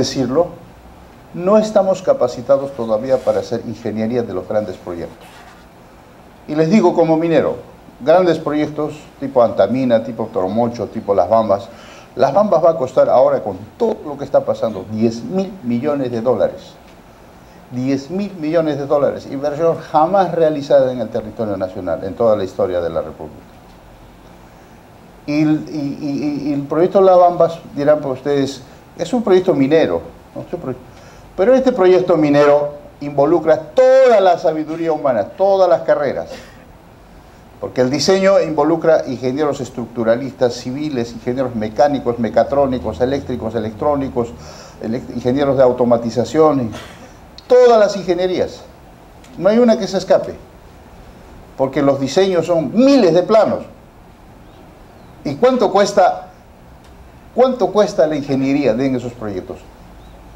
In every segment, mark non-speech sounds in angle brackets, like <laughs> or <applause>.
decirlo, no estamos capacitados todavía para hacer ingeniería de los grandes proyectos. Y les digo como minero, grandes proyectos tipo Antamina, tipo Toromocho, tipo Las Bambas, Las Bambas va a costar ahora con todo lo que está pasando 10 mil millones de dólares. 10 mil millones de dólares, inversión jamás realizada en el territorio nacional, en toda la historia de la República. Y, el proyecto Las Bambas, dirán ustedes, es un proyecto minero, pero este proyecto minero involucra toda la sabiduría humana, todas las carreras. Porque el diseño involucra ingenieros estructuralistas civiles, ingenieros mecánicos, mecatrónicos, eléctricos, electrónicos, ingenieros de automatización, todas las ingenierías. No hay una que se escape, porque los diseños son miles de planos. ¿Y cuánto cuesta, cuánto cuesta la ingeniería en esos proyectos?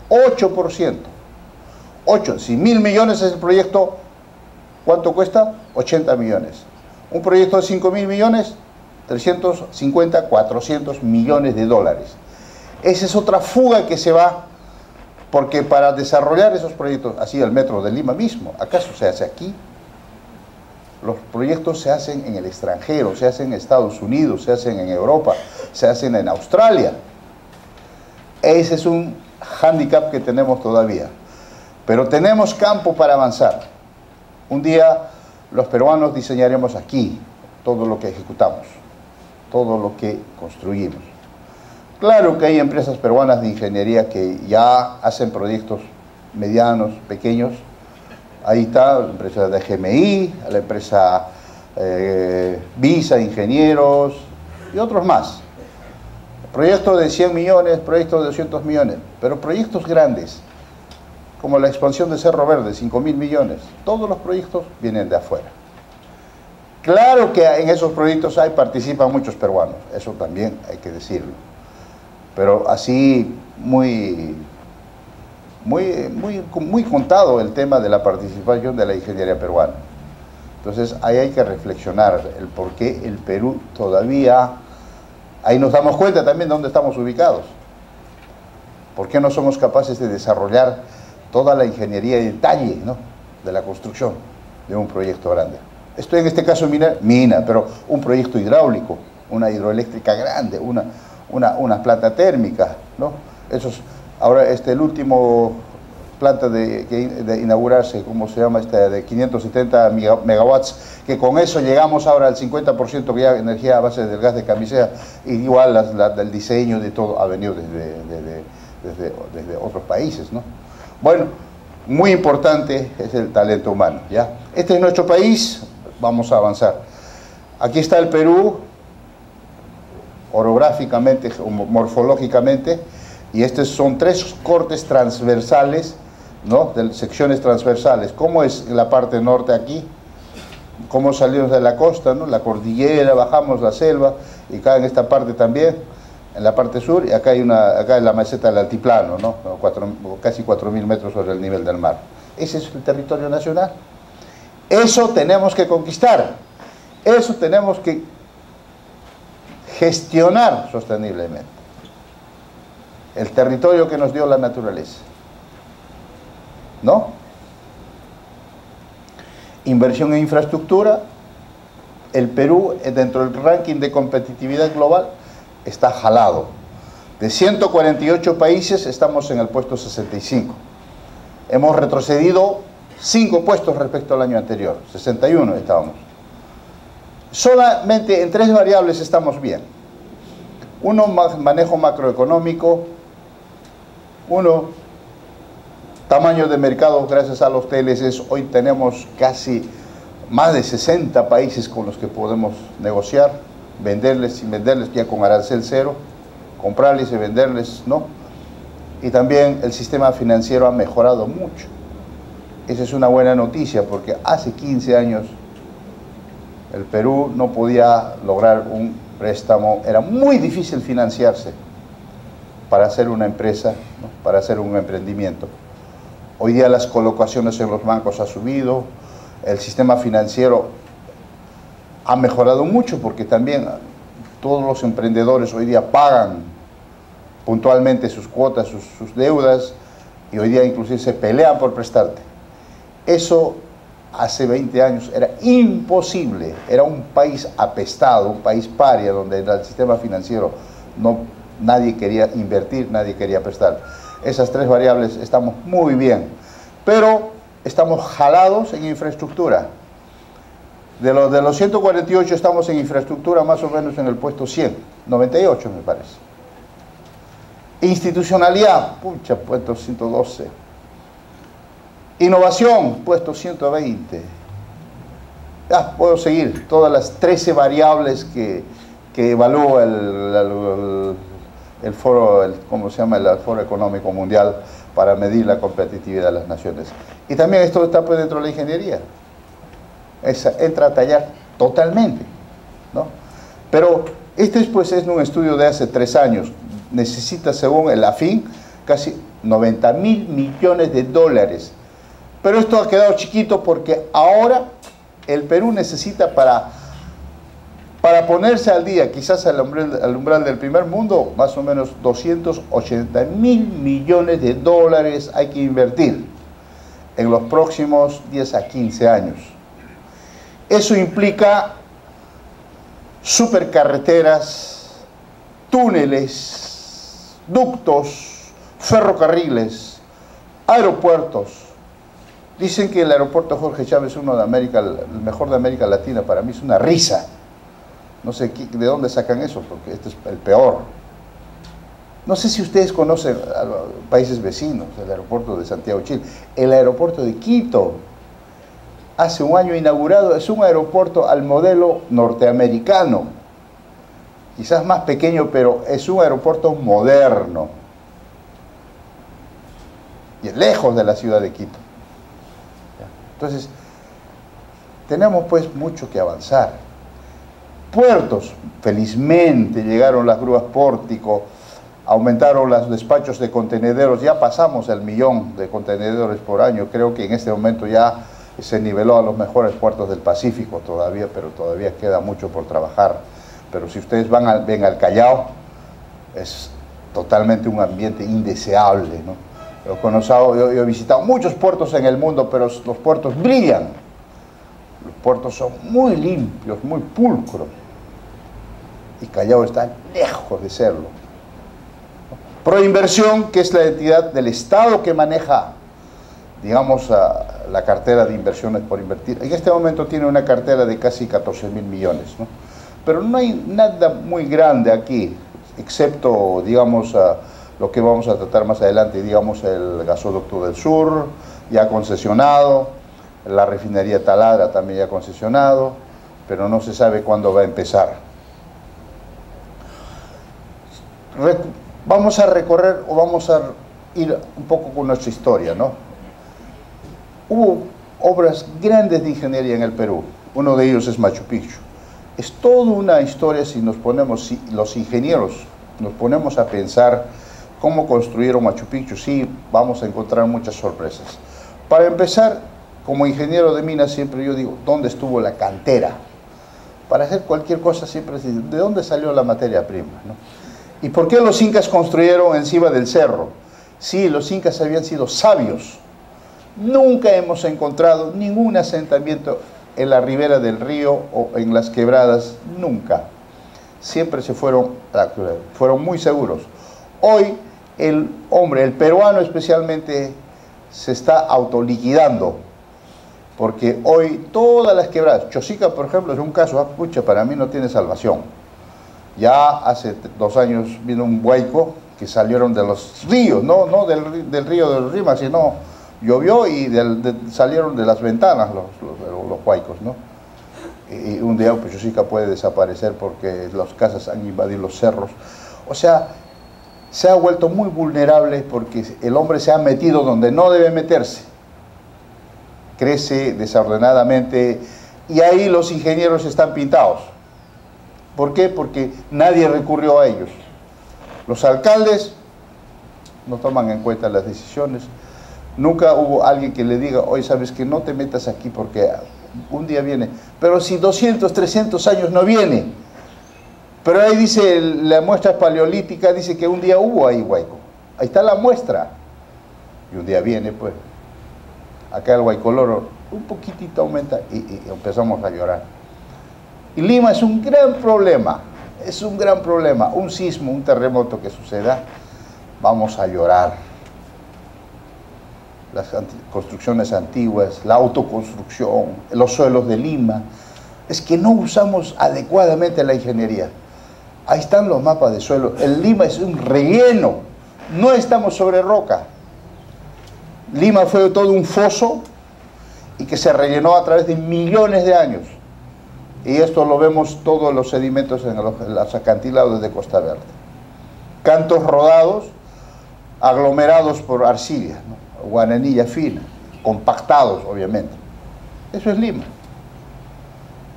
8%. 8. Si mil millones es el proyecto, ¿cuánto cuesta? 80 millones. Un proyecto de 5 mil millones, 350, 400 millones de dólares. Esa es otra fuga que se va, porque para desarrollar esos proyectos, así el metro de Lima mismo, ¿acaso se hace aquí? Los proyectos se hacen en el extranjero, se hacen en Estados Unidos, se hacen en Europa, se hacen en Australia. Ese es un hándicap que tenemos todavía. Pero tenemos campo para avanzar. Un día los peruanos diseñaremos aquí todo lo que ejecutamos, todo lo que construimos. Claro que hay empresas peruanas de ingeniería que ya hacen proyectos medianos, pequeños. Ahí está la empresa de GMI, la empresa eh, Visa Ingenieros y otros más. Proyectos de 100 millones, proyectos de 200 millones, pero proyectos grandes, como la expansión de Cerro Verde, 5 mil millones. Todos los proyectos vienen de afuera. Claro que en esos proyectos hay, participan muchos peruanos, eso también hay que decirlo. Pero así muy, muy, muy, muy contado el tema de la participación de la ingeniería peruana. Entonces ahí hay que reflexionar el por qué el Perú todavía, ahí nos damos cuenta también de dónde estamos ubicados. ¿Por qué no somos capaces de desarrollar toda la ingeniería de detalle de la construcción de un proyecto grande. Esto en este caso mina, mina, pero un proyecto hidráulico, una hidroeléctrica grande, una, una, planta térmica, ¿no? Esos, ahora este, el último planta de, de inaugurarse, ¿cómo se llama? Esta, de 570 megawatts, que con eso llegamos ahora al 50% que ya energía a base del gas de camisea, igual el diseño de todo ha venido desde, desde, desde otros países, ¿no? Bueno, muy importante es el talento humano. ¿ya? Este es nuestro país, vamos a avanzar. Aquí está el Perú, orográficamente, morfológicamente, y estos son tres cortes transversales, ¿no? Secciones transversales. ¿Cómo es la parte norte aquí? ¿Cómo salimos de la costa, ¿no? La cordillera, bajamos la selva, y acá en esta parte también en la parte sur y acá hay una, acá en la meseta del altiplano, ¿no? Cuatro, casi 4.000 metros sobre el nivel del mar. Ese es el territorio nacional. Eso tenemos que conquistar. Eso tenemos que gestionar sosteniblemente. El territorio que nos dio la naturaleza. ¿No? Inversión en infraestructura. El Perú, dentro del ranking de competitividad global, está jalado. De 148 países estamos en el puesto 65. Hemos retrocedido 5 puestos respecto al año anterior, 61 estábamos. Solamente en tres variables estamos bien. Uno, manejo macroeconómico. Uno, tamaño de mercado gracias a los TLCs. Hoy tenemos casi más de 60 países con los que podemos negociar venderles y venderles ya con arancel cero, comprarles y venderles, ¿no? Y también el sistema financiero ha mejorado mucho. Esa es una buena noticia porque hace 15 años el Perú no podía lograr un préstamo, era muy difícil financiarse para hacer una empresa, para hacer un emprendimiento. Hoy día las colocaciones en los bancos ha subido, el sistema financiero ha mejorado mucho porque también todos los emprendedores hoy día pagan puntualmente sus cuotas, sus, deudas, y hoy día inclusive se pelean por prestarte. Eso hace 20 años era imposible, era un país apestado, un país paria, donde el sistema financiero no, nadie quería invertir, nadie quería prestar. Esas tres variables estamos muy bien, pero estamos jalados en infraestructura. De los, de los 148 estamos en infraestructura más o menos en el puesto 100, 98 me parece. Institucionalidad, pucha, puesto 112. Innovación, puesto 120. Ya, puedo seguir todas las 13 variables que, que evalúa el, foro, el, ¿cómo se llama? El Foro Económico Mundial para medir la competitividad de las naciones. Y también esto está pues dentro de la ingeniería. entra a tallar totalmente, ¿no? Pero este pues es un estudio de hace tres años. Necesita, según el AFIN, casi 90 mil millones de dólares pero esto ha quedado chiquito porque ahora el Perú necesita para, para ponerse al día, quizás al umbral, al umbral del primer mundo, más o menos 280 mil millones de dólares hay que invertir en los próximos 10 a 15 años. Eso implica supercarreteras, túneles, ductos, ferrocarriles, aeropuertos, Dicen que el aeropuerto Jorge Chávez es uno de América, el mejor de América Latina. Para mí es una risa. No sé de dónde sacan eso, porque este es el peor. No sé si ustedes conocen a los países vecinos, el aeropuerto de Santiago, Chile. El aeropuerto de Quito, hace un año inaugurado, es un aeropuerto al modelo norteamericano. Quizás más pequeño, pero es un aeropuerto moderno. Y lejos de la ciudad de Quito. Entonces, tenemos pues mucho que avanzar. Puertos, felizmente llegaron las grúas pórtico, aumentaron los despachos de contenedores, ya pasamos el millón de contenedores por año, creo que en este momento ya se niveló a los mejores puertos del Pacífico todavía, pero todavía queda mucho por trabajar. Pero si ustedes van al, ven al Callao, es totalmente un ambiente indeseable, ¿no? Yo, he visitado muchos puertos en el mundo, pero los puertos brillan. Los puertos son muy limpios, muy pulcros. Y Callao está lejos de serlo. Proinversión, que es la entidad del Estado que maneja, digamos, la cartera de inversiones por invertir. En este momento tiene una cartera de casi 14 mil millones. Pero no hay nada muy grande aquí, excepto, digamos, lo que vamos a tratar más adelante, digamos el gasoducto del sur, ya concesionado, la refinería Taladra también ya concesionado, pero no se sabe cuándo va a empezar. Vamos a recorrer o vamos a ir un poco con nuestra historia, ¿no? Hubo obras grandes de ingeniería en el Perú, uno de ellos es Machu Picchu. Es toda una historia si nos ponemos, si los ingenieros nos ponemos a pensar cómo construyeron Machu Picchu, sí, vamos a encontrar muchas sorpresas. Para empezar, como ingeniero de minas siempre yo digo, ¿dónde estuvo la cantera? Para hacer cualquier cosa siempre ¿de dónde salió la materia prima? ¿Y por qué los incas construyeron encima del cerro? Sí, los incas habían sido sabios. Nunca hemos encontrado ningún asentamiento en la ribera del río o en las quebradas, nunca. Siempre se fueron, fueron muy seguros. Hoy el hombre, el peruano especialmente, se está autoliquidando. Porque hoy todas las quebradas, Chosica por ejemplo es un caso, ah, para mí no tiene salvación. Ya hace dos años vino un huaico que salieron de los ríos, no, no del, del río de los rimas, sino llovió y salieron de las ventanas los, los, huaicos, ¿no? Y un día Chosica puede desaparecer porque las casas han invadido los cerros. O sea, se ha vuelto muy vulnerable porque el hombre se ha metido donde no debe meterse. Crece desordenadamente y ahí los ingenieros están pintados. ¿Por qué? Porque nadie recurrió a ellos. Los alcaldes no toman en cuenta las decisiones. Nunca hubo alguien que le diga, hoy sabes que no te metas aquí porque un día viene. Pero si 200, 300 años no viene, Pero ahí dice, la muestra paleolítica dice que un día hubo ahí huaico. Ahí está la muestra. Y un día viene, pues, acá el huaycoloro un poquitito aumenta y, y empezamos a llorar. Y Lima es un gran problema, es un gran problema. Un sismo, un terremoto que suceda, vamos a llorar. Las construcciones antiguas, la autoconstrucción, los suelos de Lima. Es que no usamos adecuadamente la ingeniería. Ahí están los mapas de suelo. El Lima es un relleno. No estamos sobre roca. Lima fue todo un foso y que se rellenó a través de millones de años. Y esto lo vemos todos los sedimentos en los, acantilados de Costa Verde. Cantos rodados, aglomerados por arcilla, guananilla fina, compactados obviamente. Eso es Lima.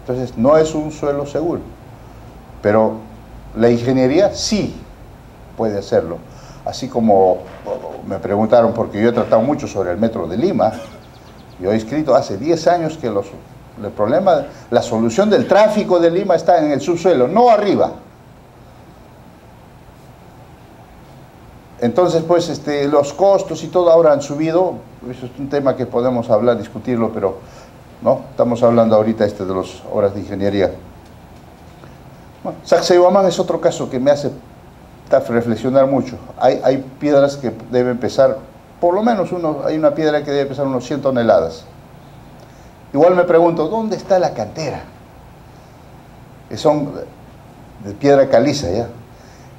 Entonces no es un suelo seguro, pero la ingeniería sí puede hacerlo. Así como me preguntaron, porque yo he tratado mucho sobre el metro de Lima, yo he escrito hace 10 años que los, el problema, la solución del tráfico de Lima está en el subsuelo, no arriba. Entonces, pues, este, los costos y todo ahora han subido. Eso es un tema que podemos hablar, discutirlo, pero no, estamos hablando ahorita este de las horas de ingeniería. Bueno, es otro caso que me hace reflexionar mucho. Hay, hay piedras que deben pesar por lo menos uno, hay una piedra que debe pesar unos 100 toneladas. Igual me pregunto, ¿dónde está la cantera? Que son de piedra caliza, ¿ya?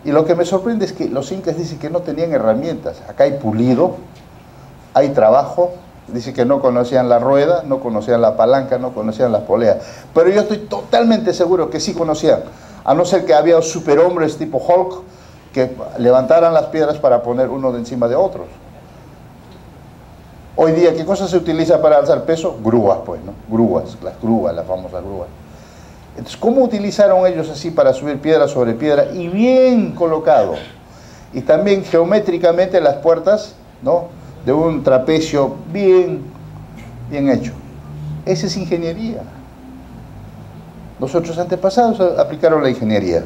Y lo que me sorprende es que los incas dicen que no tenían herramientas. Acá hay pulido, hay trabajo, dice que no conocían la rueda, no conocían la palanca, no conocían las poleas. Pero yo estoy totalmente seguro que sí conocían, a no ser que había superhombres tipo Hulk que levantaran las piedras para poner uno de encima de otros. Hoy día, ¿qué cosa se utiliza para alzar peso? Grúas, pues, ¿no? Grúas, las grúas, las famosas grúas. Entonces, ¿cómo utilizaron ellos así para subir piedra sobre piedra y bien colocado? Y también geométricamente las puertas, ¿no? De un trapecio bien, bien hecho. Esa es ingeniería. Nosotros antepasados aplicaron la ingeniería.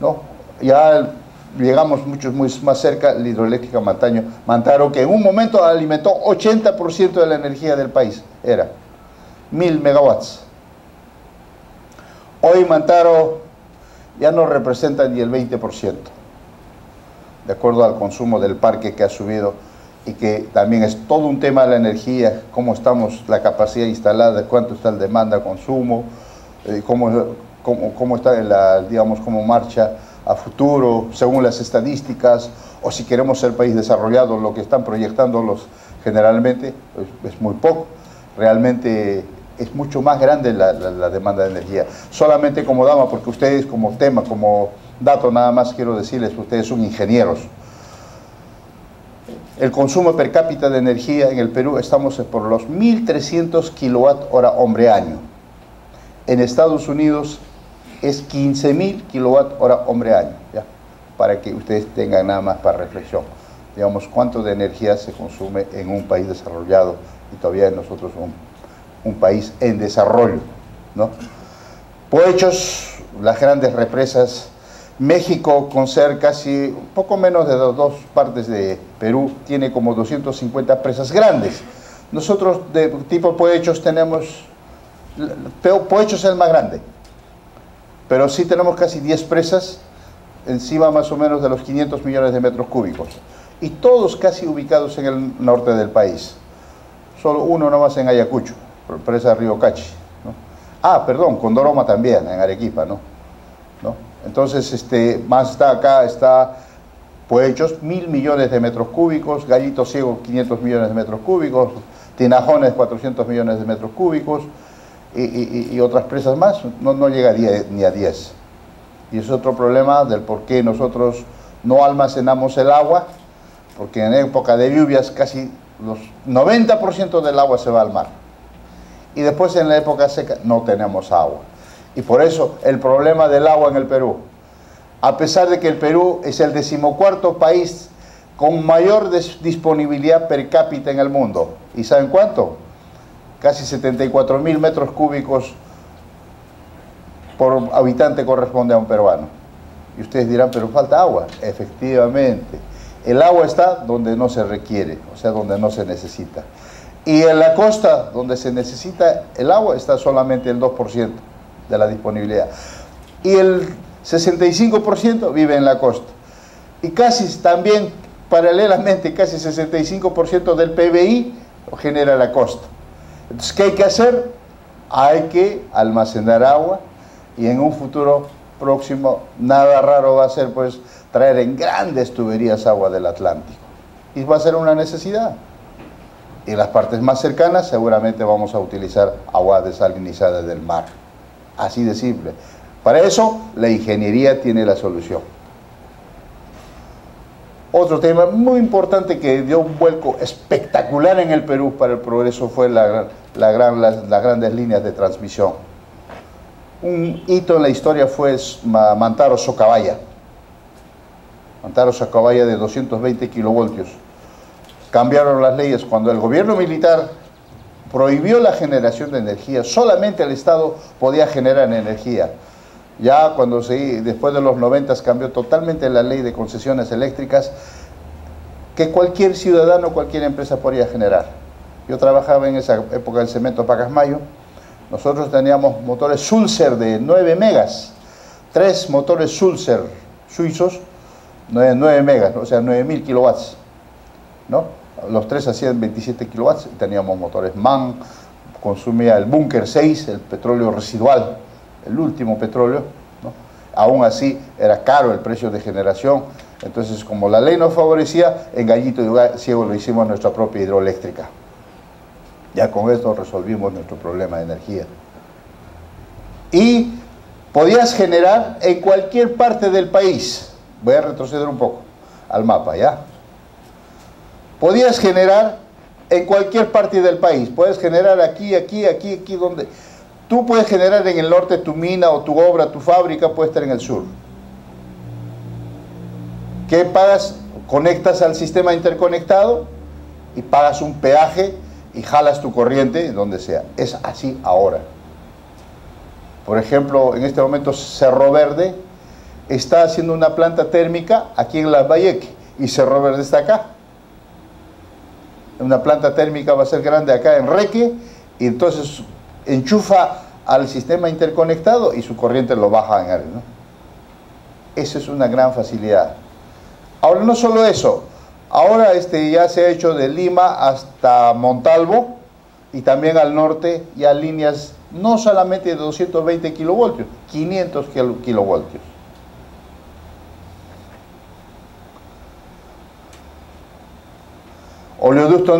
¿no? Ya llegamos mucho más cerca, la hidroeléctrica Mantaño, Mantaro, que en un momento alimentó 80% de la energía del país, era mil megawatts. Hoy Mantaro ya no representa ni el 20%, de acuerdo al consumo del parque que ha subido y que también es todo un tema de la energía, cómo estamos, la capacidad instalada, cuánto está el demanda, consumo, eh, cómo, cómo, cómo está, la, digamos, cómo marcha a futuro, según las estadísticas, o si queremos ser país desarrollado, lo que están proyectando los generalmente es, muy poco. Realmente es mucho más grande la, demanda de energía. Solamente como dama, porque ustedes como tema, como dato nada más quiero decirles, ustedes son ingenieros. El consumo per cápita de energía en el Perú estamos por los 1.300 kilowatt hora hombre año. En Estados Unidos es 15.000 kilowatt hora hombre año, ¿ya? para que ustedes tengan nada más para reflexión. Digamos, cuánto de energía se consume en un país desarrollado y todavía nosotros un, un país en desarrollo. ¿no? Poechos, las grandes represas, México con ser casi poco menos de dos, dos partes de Perú, tiene como 250 presas grandes. Nosotros de tipo Poechos tenemos, Poechos es el más grande, pero sí tenemos casi 10 presas, encima más o menos de los 500 millones de metros cúbicos, y todos casi ubicados en el norte del país. Solo uno nomás en Ayacucho, presa Río Cachi. Ah, perdón, Condoroma también, en Arequipa, ¿no? ¿no? Entonces, este, más está acá, está Puechos, mil millones de metros cúbicos, Gallito Ciego, 500 millones de metros cúbicos, Tinajones, 400 millones de metros cúbicos, y, otras presas más, no, no llega ni a 10. Y es otro problema del por qué nosotros no almacenamos el agua, porque en época de lluvias casi los 90% del agua se va al mar. Y después en la época seca no tenemos agua. Y por eso el problema del agua en el Perú, a pesar de que el Perú es el decimocuarto país con mayor disponibilidad per cápita en el mundo. ¿Y saben cuánto? Casi 74 mil metros cúbicos por habitante corresponde a un peruano. Y ustedes dirán, pero falta agua. Efectivamente, el agua está donde no se requiere, o sea, donde no se necesita. Y en la costa, donde se necesita el agua, está solamente el 2% de la disponibilidad. Y el 65% vive en la costa. Y casi también, paralelamente, casi 65% del PBI genera la costa. Entonces, ¿qué hay que hacer? Hay que almacenar agua y en un futuro próximo nada raro va a ser pues traer en grandes tuberías agua del Atlántico. Y va a ser una necesidad. Y las partes más cercanas seguramente vamos a utilizar agua desalinizada del mar. Así de simple. Para eso la ingeniería tiene la solución. Otro tema muy importante que dio un vuelco espectacular en el Perú para el progreso fue la, las, grandes líneas de transmisión. Un hito en la historia fue Mantaro Socabaya. Mantaro Socabaya de 220 kilovoltios. Cambiaron las leyes cuando el gobierno militar prohibió la generación de energía, solamente el Estado podía generar energía. Ya cuando se, después de los 90 cambió totalmente la ley de concesiones eléctricas que cualquier ciudadano, cualquier empresa podía generar. Yo trabajaba en esa época en Cemento Pacasmayo. Nosotros teníamos motores Sulzer de 9 megas, tres motores Sulzer suizos, 9, megas, o sea, 9000 kilowatts. ¿no? Los tres hacían 27 kilowatts, teníamos motores MAN, consumía el Bunker 6, el petróleo residual, el último petróleo, aún así era caro el precio de generación, entonces como la ley nos favorecía, en Gallito y Ciego lo hicimos nuestra propia hidroeléctrica. Ya con esto resolvimos nuestro problema de energía. Y podías generar en cualquier parte del país. Voy a retroceder un poco al mapa, ¿ya? Podías generar en cualquier parte del país. Puedes generar aquí, aquí, aquí, aquí, donde... Tú puedes generar en el norte tu mina o tu obra, tu fábrica puede estar en el sur. ¿Qué pagas? Conectas al sistema interconectado y pagas un peaje y jalas tu corriente donde sea. Es así ahora. Por ejemplo, en este momento Cerro Verde está haciendo una planta térmica aquí en Las Valleque y Cerro Verde está acá. Una planta térmica va a ser grande acá en Reque y entonces enchufa al sistema interconectado y su corriente lo baja en él. ¿no? Esa es una gran facilidad. Ahora no solo eso, ahora este ya se ha hecho de Lima hasta Montalvo y también al norte ya líneas no solamente de 220 kilovoltios, 500 kilovoltios. Oleoducto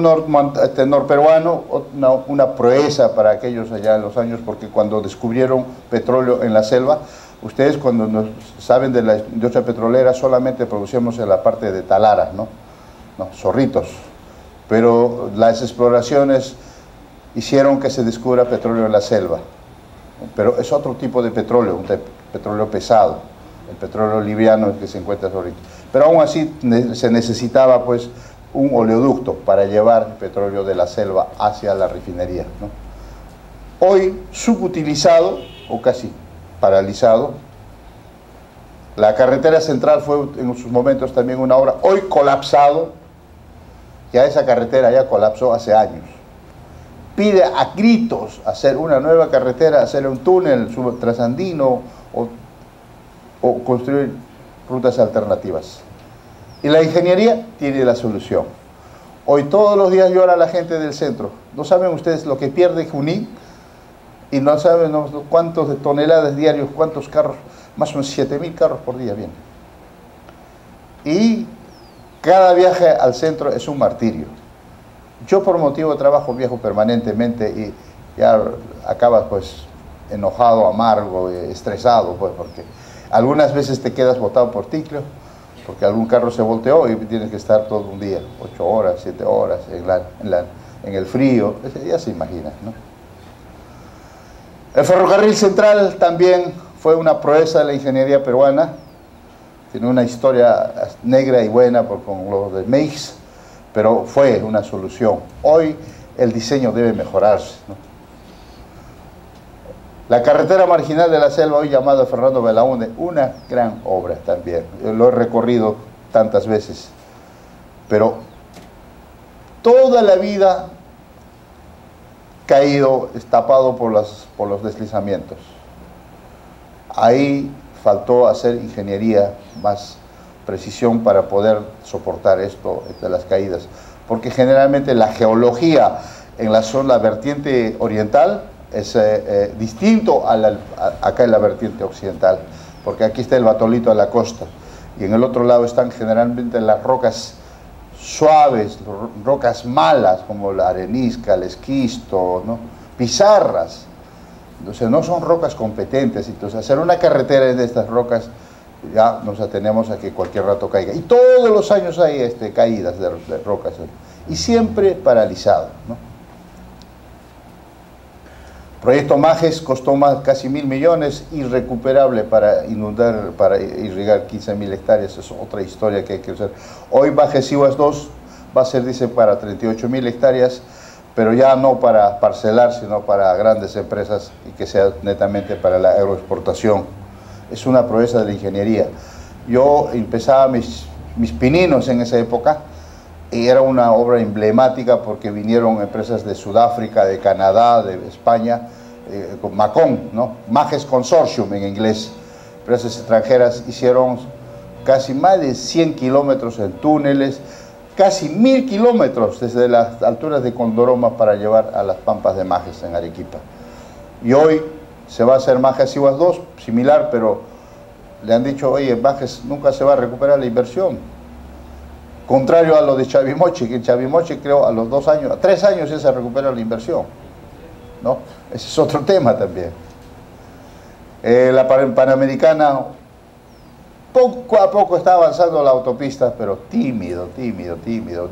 este, norperuano, una, una, proeza para aquellos allá en los años, porque cuando descubrieron petróleo en la selva, ustedes cuando nos saben de la industria petrolera solamente producíamos en la parte de Talara, ¿no? no zorritos, pero las exploraciones hicieron que se descubra petróleo en la selva, pero es otro tipo de petróleo, un petróleo pesado, el petróleo liviano que se encuentra ahorita. Pero aún así se necesitaba pues un oleoducto para llevar petróleo de la selva hacia la refinería. Hoy subutilizado o casi paralizado. La carretera central fue en sus momentos también una obra, hoy colapsado. Ya esa carretera ya colapsó hace años. Pide a gritos hacer una nueva carretera, hacer un túnel trasandino o, o construir rutas alternativas. Y la ingeniería tiene la solución. Hoy todos los días llora la gente del centro. ¿No saben ustedes lo que pierde Junín? Y no saben cuántos de toneladas diarios, cuántos carros, más o menos 7 mil carros por día vienen. Y cada viaje al centro es un martirio. Yo por motivo de trabajo viajo permanentemente y ya acabas pues enojado, amargo, estresado, pues porque algunas veces te quedas botado por ticlo, porque algún carro se volteó y tienes que estar todo un día, ocho horas, siete horas en, el frío, ya se imagina. El ferrocarril central también fue una proeza de la ingeniería peruana, tiene una historia negra y buena por, con lo de Meix, pero fue una solución. Hoy el diseño debe mejorarse. La carretera marginal de la selva, hoy llamada Fernando Belaúnde, una gran obra también. Yo lo he recorrido tantas veces. Pero toda la vida caído, tapado por, por los deslizamientos. Ahí faltó hacer ingeniería, más precisión para poder soportar esto de las caídas. Porque generalmente la geología en la zona vertiente oriental es eh, eh, distinto a acá en la vertiente occidental, porque aquí está el batolito a la costa y en el otro lado están generalmente las rocas suaves, rocas malas como la arenisca, el esquisto, ¿no? pizarras. Entonces no son rocas competentes, entonces hacer una carretera de estas rocas ya nos atenemos a que cualquier rato caiga. Y todos los años hay este, caídas de, de rocas y siempre paralizado. ¿no? Proyecto Majes costó más, casi mil millones, irrecuperable para inundar, para irrigar 15 mil hectáreas, es otra historia que hay que hacer. Hoy Majes Iguas 2 va a ser, dice, para 38 mil hectáreas, pero ya no para parcelar, sino para grandes empresas y que sea netamente para la agroexportación. Es una proeza de la ingeniería. Yo empezaba mis, mis pininos en esa época, y era una obra emblemática porque vinieron empresas de Sudáfrica, de Canadá, de España, eh, con Macon, ¿no? Majes Consortium en inglés, empresas extranjeras hicieron casi más de 100 kilómetros en túneles, casi mil kilómetros desde las alturas de Condoroma para llevar a las pampas de Majes en Arequipa. Y hoy se va a hacer Majes Iguas 2, similar, pero le han dicho, oye, Majes nunca se va a recuperar la inversión Contrario a lo de Chavimoche, que en Chavimoche creo a los dos años, a tres años ya se recupera la inversión. ¿no? Ese es otro tema también. Eh, la Panamericana poco a poco está avanzando la autopista, pero tímido, tímido, tímido.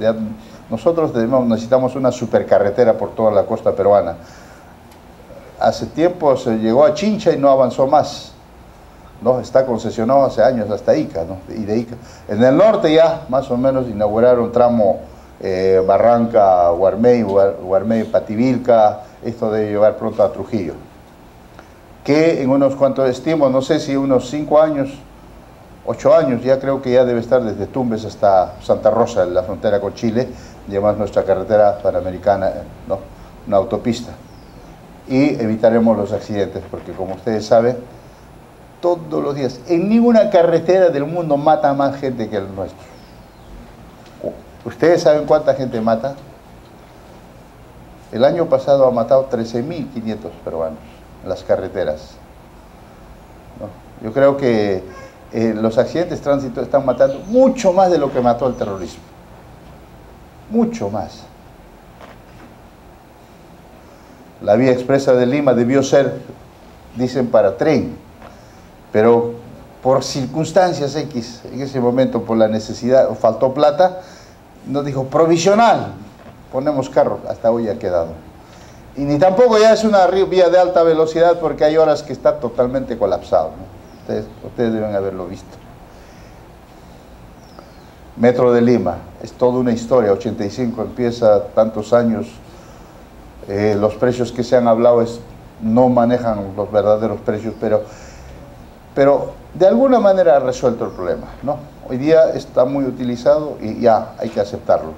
nosotros necesitamos una supercarretera por toda la costa peruana. Hace tiempo se llegó a Chincha y no avanzó más. ¿No? Está concesionado hace años hasta Ica, ¿no? Y de Ica. En el norte ya, más o menos, inauguraron tramo eh, Barranca, Guarmey, Guarmey, Pativilca, esto debe llevar pronto a Trujillo. Que en unos cuantos estimo, no sé si unos cinco años, ocho años, ya creo que ya debe estar desde Tumbes hasta Santa Rosa, en la frontera con Chile, llevamos nuestra carretera panamericana, ¿no? una autopista. Y evitaremos los accidentes, porque como ustedes saben, todos los días. En ninguna carretera del mundo mata más gente que el nuestro. ¿Ustedes saben cuánta gente mata? El año pasado ha matado 13.500 peruanos en las carreteras. Yo creo que eh, los accidentes de tránsito están matando mucho más de lo que mató el terrorismo. Mucho más. La vía expresa de Lima debió ser, dicen, para tren pero por circunstancias X, en ese momento por la necesidad, o faltó plata, nos dijo provisional, ponemos carro, hasta hoy ha quedado. Y ni tampoco ya es una vía de alta velocidad porque hay horas que está totalmente colapsado. Ustedes, ustedes deben haberlo visto. Metro de Lima, es toda una historia, 85 empieza, tantos años, eh, los precios que se han hablado es, no manejan los verdaderos precios, pero pero de alguna manera ha resuelto el problema. ¿no? Hoy día está muy utilizado y ya hay que aceptarlo.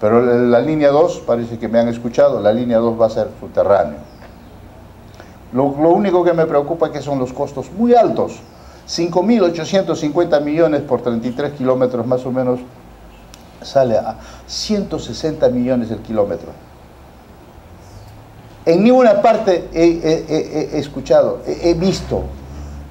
Pero la línea 2, parece que me han escuchado, la línea 2 va a ser subterráneo. Lo, único que me preocupa que son los costos muy altos. 5.850 millones por 33 kilómetros más o menos sale a 160 millones el kilómetro. En ninguna parte he, escuchado, he visto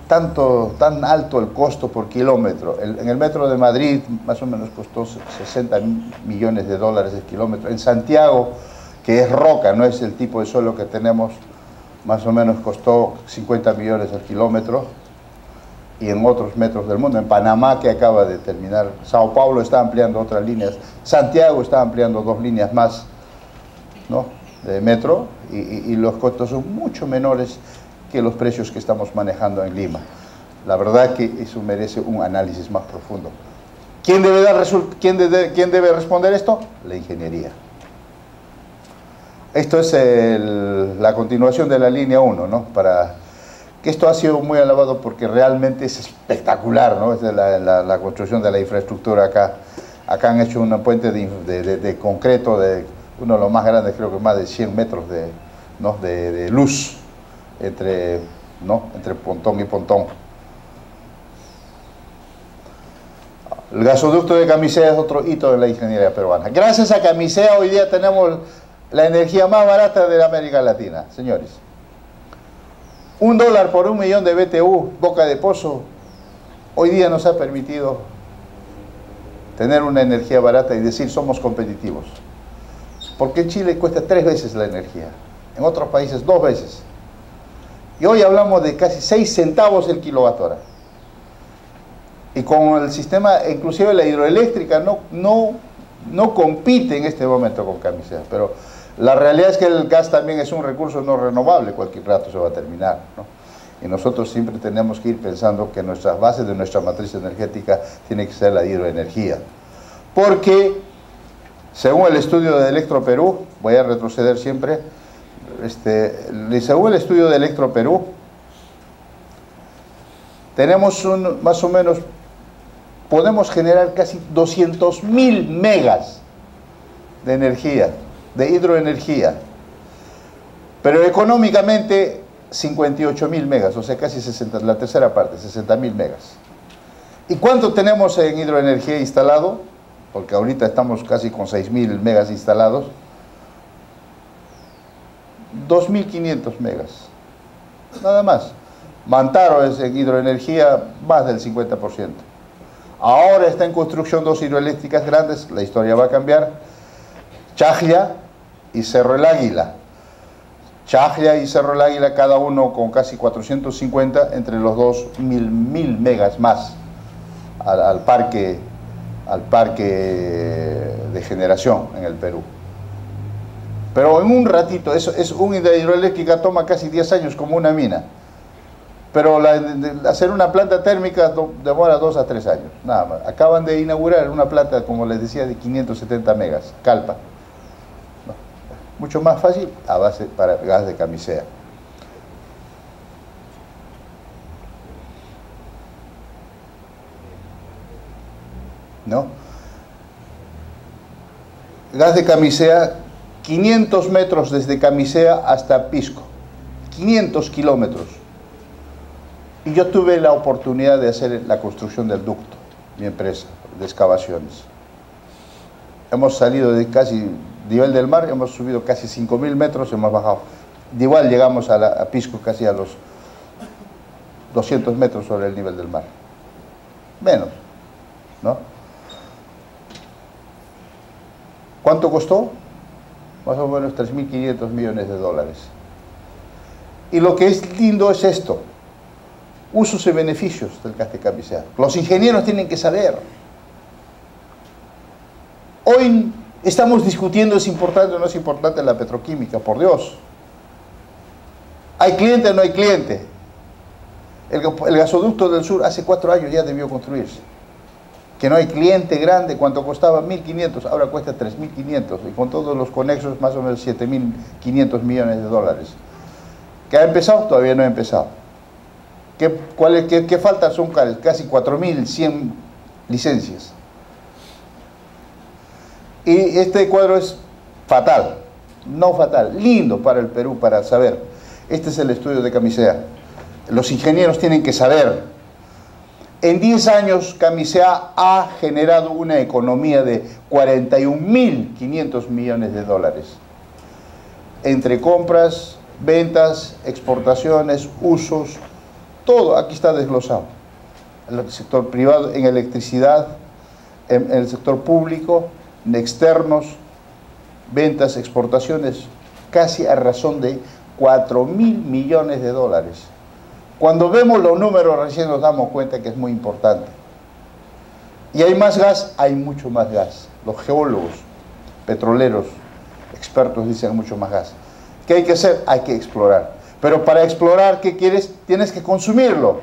tanto, tan alto el costo por kilómetro. en el metro de Madrid más o menos costó 60 millones de dólares el kilómetro. En Santiago, que es roca, no es el tipo de suelo que tenemos, más o menos costó 50 millones el kilómetro. Y en otros metros del mundo, en Panamá que acaba de terminar, Sao Paulo está ampliando otras líneas, Santiago está ampliando dos líneas más ¿no? de metro y, y los costos son mucho menores que los precios que estamos manejando en Lima. La verdad que eso merece un análisis más profundo. ¿Quién debe, responder esto? La ingeniería. Esto es la continuación de la línea 1, ¿no? Para que esto ha sido muy alabado porque realmente es espectacular, ¿no? Es la, construcción de la infraestructura acá. Acá han hecho un puente de, concreto, de uno de los más grandes, creo que más de 100 metros de, ¿no? de, luz entre, ¿no? entre pontón y pontón. El gasoducto de Camisea es otro hito de la ingeniería peruana. Gracias a Camisea hoy día tenemos la energía más barata de América Latina, señores. Un dólar por un millón de BTU, boca de pozo, hoy día nos ha permitido tener una energía barata y decir somos competitivos. Porque en Chile cuesta tres veces la energía, en otros países dos veces. Y hoy hablamos de casi seis centavos el kilowatt hora. Y con el sistema, inclusive la hidroeléctrica, no, no, no compite en este momento con camisetas, pero la realidad es que el gas también es un recurso no renovable, cualquier rato se va a terminar. Y nosotros siempre tenemos que ir pensando que nuestra base de nuestra matriz energética tiene que ser la hidroenergía. Porque, según el estudio de Electro Perú, voy a retroceder siempre, este, el estudio de Electro Perú, tenemos un, más o menos, podemos generar casi 200 mil megas de energía de hidroenergía, pero económicamente 58 mil megas, o sea, casi 60, la tercera parte, 60 mil megas. ¿Y cuánto tenemos en hidroenergía instalado? Porque ahorita estamos casi con 6 mil megas instalados. 2.500 megas, nada más. Mantaro es en hidroenergía más del 50%. Ahora está en construcción dos hidroeléctricas grandes, la historia va a cambiar. Chajlia y Cerro el Águila. Chajlia y Cerro el Águila, cada uno con casi 450, entre los dos mil, mil megas más al, parque, al parque de generación en el Perú. Pero en un ratito, eso es una hidroeléctrica toma casi 10 años como una mina. Pero hacer una planta térmica demora 2 a 3 años, nada más. Acaban de inaugurar una planta, como les decía, de 570 megas, Calpa mucho más fácil a base para gas de camisea. ¿No? Gas de camisea, 500 metros desde camisea hasta Pisco, 500 kilómetros. Y yo tuve la oportunidad de hacer la construcción del ducto, mi empresa, de excavaciones. Hemos salido de casi nivel del mar, hemos subido casi 5.000 metros, hemos bajado. De igual llegamos a, Pisco casi a los 200 metros sobre el nivel del mar. Menos, ¿no? ¿Cuánto costó? Más o menos 3.500 millones de dólares. Y lo que es lindo es esto, usos y beneficios del gas Los ingenieros tienen que saber. Hoy Estamos discutiendo es importante o no es importante la petroquímica, por Dios. ¿Hay cliente o no hay cliente? El, gasoducto del sur hace cuatro años ya debió construirse. Que no hay cliente grande, cuando costaba 1.500, ahora cuesta 3.500 y con todos los conexos más o menos 7.500 millones de dólares. ¿Que ha empezado? Todavía no ha empezado. ¿Qué, cuál qué, qué falta? Son casi 4.100 licencias. Y este cuadro es fatal, no fatal, lindo para el Perú para saber. Este es el estudio de Camisea. Los ingenieros tienen que saber. En 10 años, Camisea ha generado una economía de 41.500 millones de dólares. Entre compras, ventas, exportaciones, usos, todo aquí está desglosado. En el sector privado, en electricidad, en el sector público, externos, ventas, exportaciones, casi a razón de 4 mil millones de dólares. Cuando vemos los números recién nos damos cuenta que es muy importante. Y hay más gas, hay mucho más gas. Los geólogos, petroleros, expertos dicen mucho más gas. ¿Qué hay que hacer? Hay que explorar. Pero para explorar, ¿qué quieres? Tienes que consumirlo.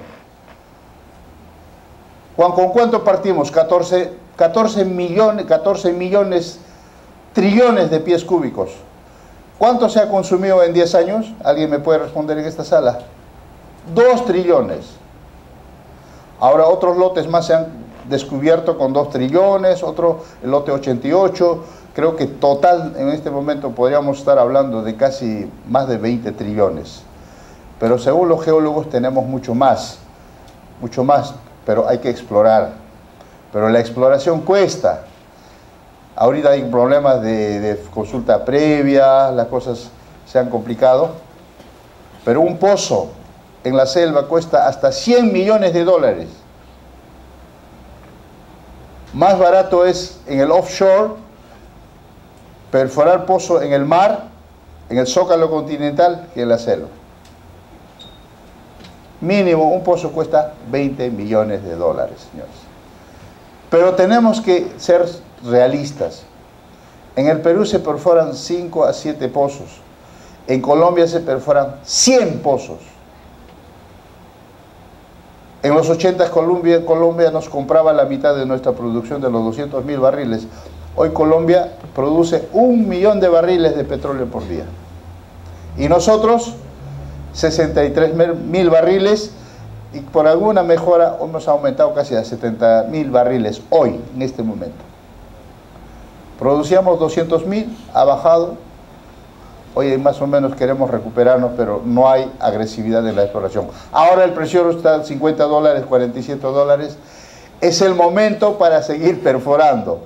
Juan, ¿con cuánto partimos? 14 14 millones, 14 millones, trillones de pies cúbicos. ¿Cuánto se ha consumido en 10 años? ¿Alguien me puede responder en esta sala? 2 trillones. Ahora otros lotes más se han descubierto con 2 trillones, otro el lote 88. Creo que total en este momento podríamos estar hablando de casi más de 20 trillones. Pero según los geólogos tenemos mucho más, mucho más, pero hay que explorar. Pero la exploración cuesta. Ahorita hay problemas de, de consulta previa, las cosas se han complicado. Pero un pozo en la selva cuesta hasta 100 millones de dólares. Más barato es en el offshore perforar pozo en el mar, en el zócalo continental, que en la selva. Mínimo un pozo cuesta 20 millones de dólares, señores. Pero tenemos que ser realistas. En el Perú se perforan 5 a 7 pozos. En Colombia se perforan 100 pozos. En los 80 Colombia, Colombia nos compraba la mitad de nuestra producción de los 200 mil barriles. Hoy Colombia produce un millón de barriles de petróleo por día. Y nosotros 63 mil barriles y por alguna mejora hemos aumentado casi a 70 mil barriles hoy, en este momento. Producíamos 200 mil, ha bajado. Hoy más o menos queremos recuperarnos, pero no hay agresividad en la exploración. Ahora el precio está 50 dólares, 47 dólares. Es el momento para seguir perforando,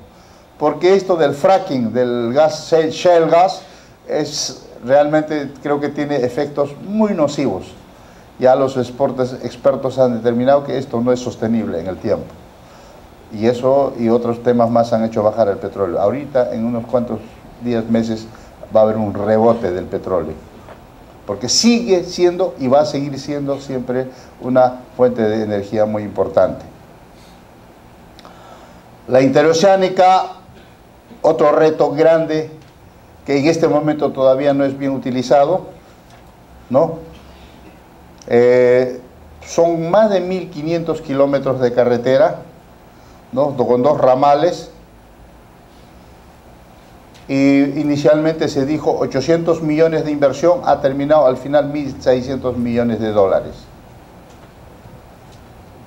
porque esto del fracking, del gas, shale gas, es realmente creo que tiene efectos muy nocivos. Ya los expertos han determinado que esto no es sostenible en el tiempo. Y eso y otros temas más han hecho bajar el petróleo. Ahorita, en unos cuantos días, meses, va a haber un rebote del petróleo. Porque sigue siendo y va a seguir siendo siempre una fuente de energía muy importante. La interoceánica, otro reto grande que en este momento todavía no es bien utilizado, ¿no? Eh, son más de 1.500 kilómetros de carretera, ¿no? con dos ramales, y inicialmente se dijo 800 millones de inversión, ha terminado al final 1.600 millones de dólares.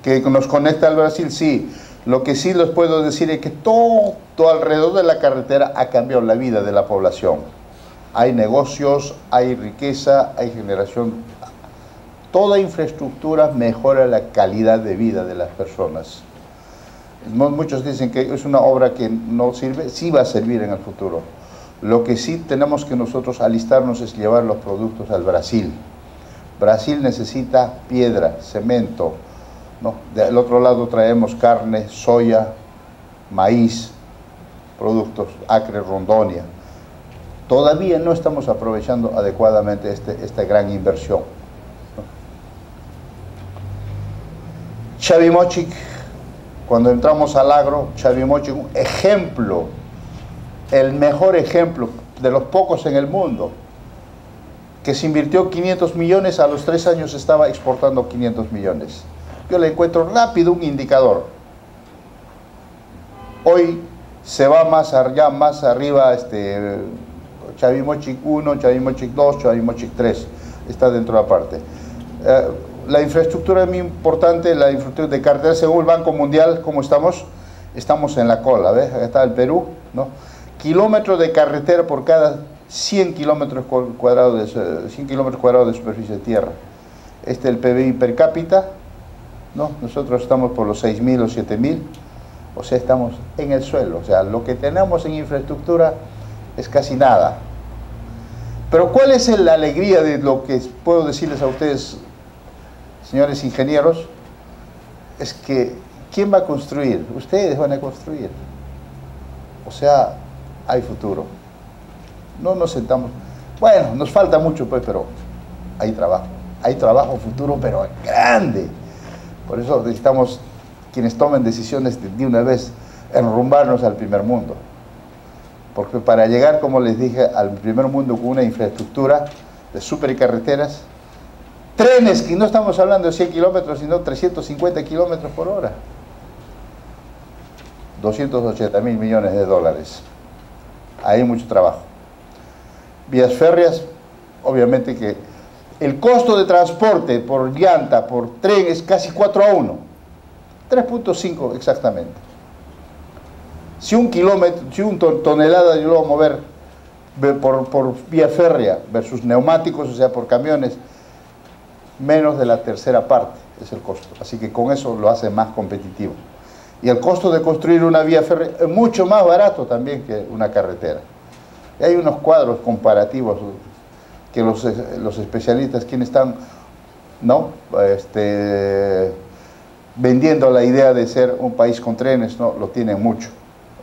¿Que nos conecta al Brasil? Sí. Lo que sí les puedo decir es que todo, alrededor de la carretera ha cambiado la vida de la población. Hay negocios, hay riqueza, hay generación. Toda infraestructura mejora la calidad de vida de las personas. Muchos dicen que es una obra que no sirve, sí va a servir en el futuro. Lo que sí tenemos que nosotros alistarnos es llevar los productos al Brasil. Brasil necesita piedra, cemento, del otro lado traemos carne, soya, maíz, productos, acre, rondonia. Todavía no estamos aprovechando adecuadamente este, esta gran inversión. Chavimochic, cuando entramos al agro, Chavimochic, un ejemplo, el mejor ejemplo de los pocos en el mundo, que se invirtió 500 millones, a los tres años estaba exportando 500 millones yo le encuentro rápido un indicador. Hoy se va más allá, más arriba este, Chavimochic 1, Chavimochic 2, Chavimochic 3, está dentro de la parte. Eh, la infraestructura es muy importante, la infraestructura de carretera, según el Banco Mundial, ¿cómo estamos? Estamos en la cola, ¿ves? Acá está el Perú, ¿no? Kilómetros de carretera por cada 100 kilómetros cuadrados de, 100 kilómetros cuadrados de superficie de tierra. Este es el PBI per cápita, no, nosotros estamos por los 6.000 o 7.000, o sea, estamos en el suelo. O sea, lo que tenemos en infraestructura es casi nada. Pero ¿cuál es la alegría de lo que puedo decirles a ustedes, señores ingenieros? Es que, ¿quién va a construir? Ustedes van a construir. O sea, hay futuro. No nos sentamos. Bueno, nos falta mucho, pues, pero hay trabajo. Hay trabajo futuro, pero grande. Por eso necesitamos quienes tomen decisiones de una vez enrumbarnos al primer mundo. Porque para llegar, como les dije, al primer mundo con una infraestructura de supercarreteras, trenes que no estamos hablando de 100 kilómetros, sino 350 kilómetros por hora. 280 mil millones de dólares. Hay mucho trabajo. Vías férreas, obviamente que El costo de transporte por llanta, por tren, es casi 4 a 1. 3.5 exactamente. Si un kilómetro, si un tonelada yo lo voy a mover por, por vía férrea versus neumáticos, o sea, por camiones, menos de la tercera parte es el costo. Así que con eso lo hace más competitivo. Y el costo de construir una vía férrea es mucho más barato también que una carretera. Hay unos cuadros comparativos que los, los especialistas, quienes están ¿no? este, vendiendo la idea de ser un país con trenes, ¿no? lo tienen mucho.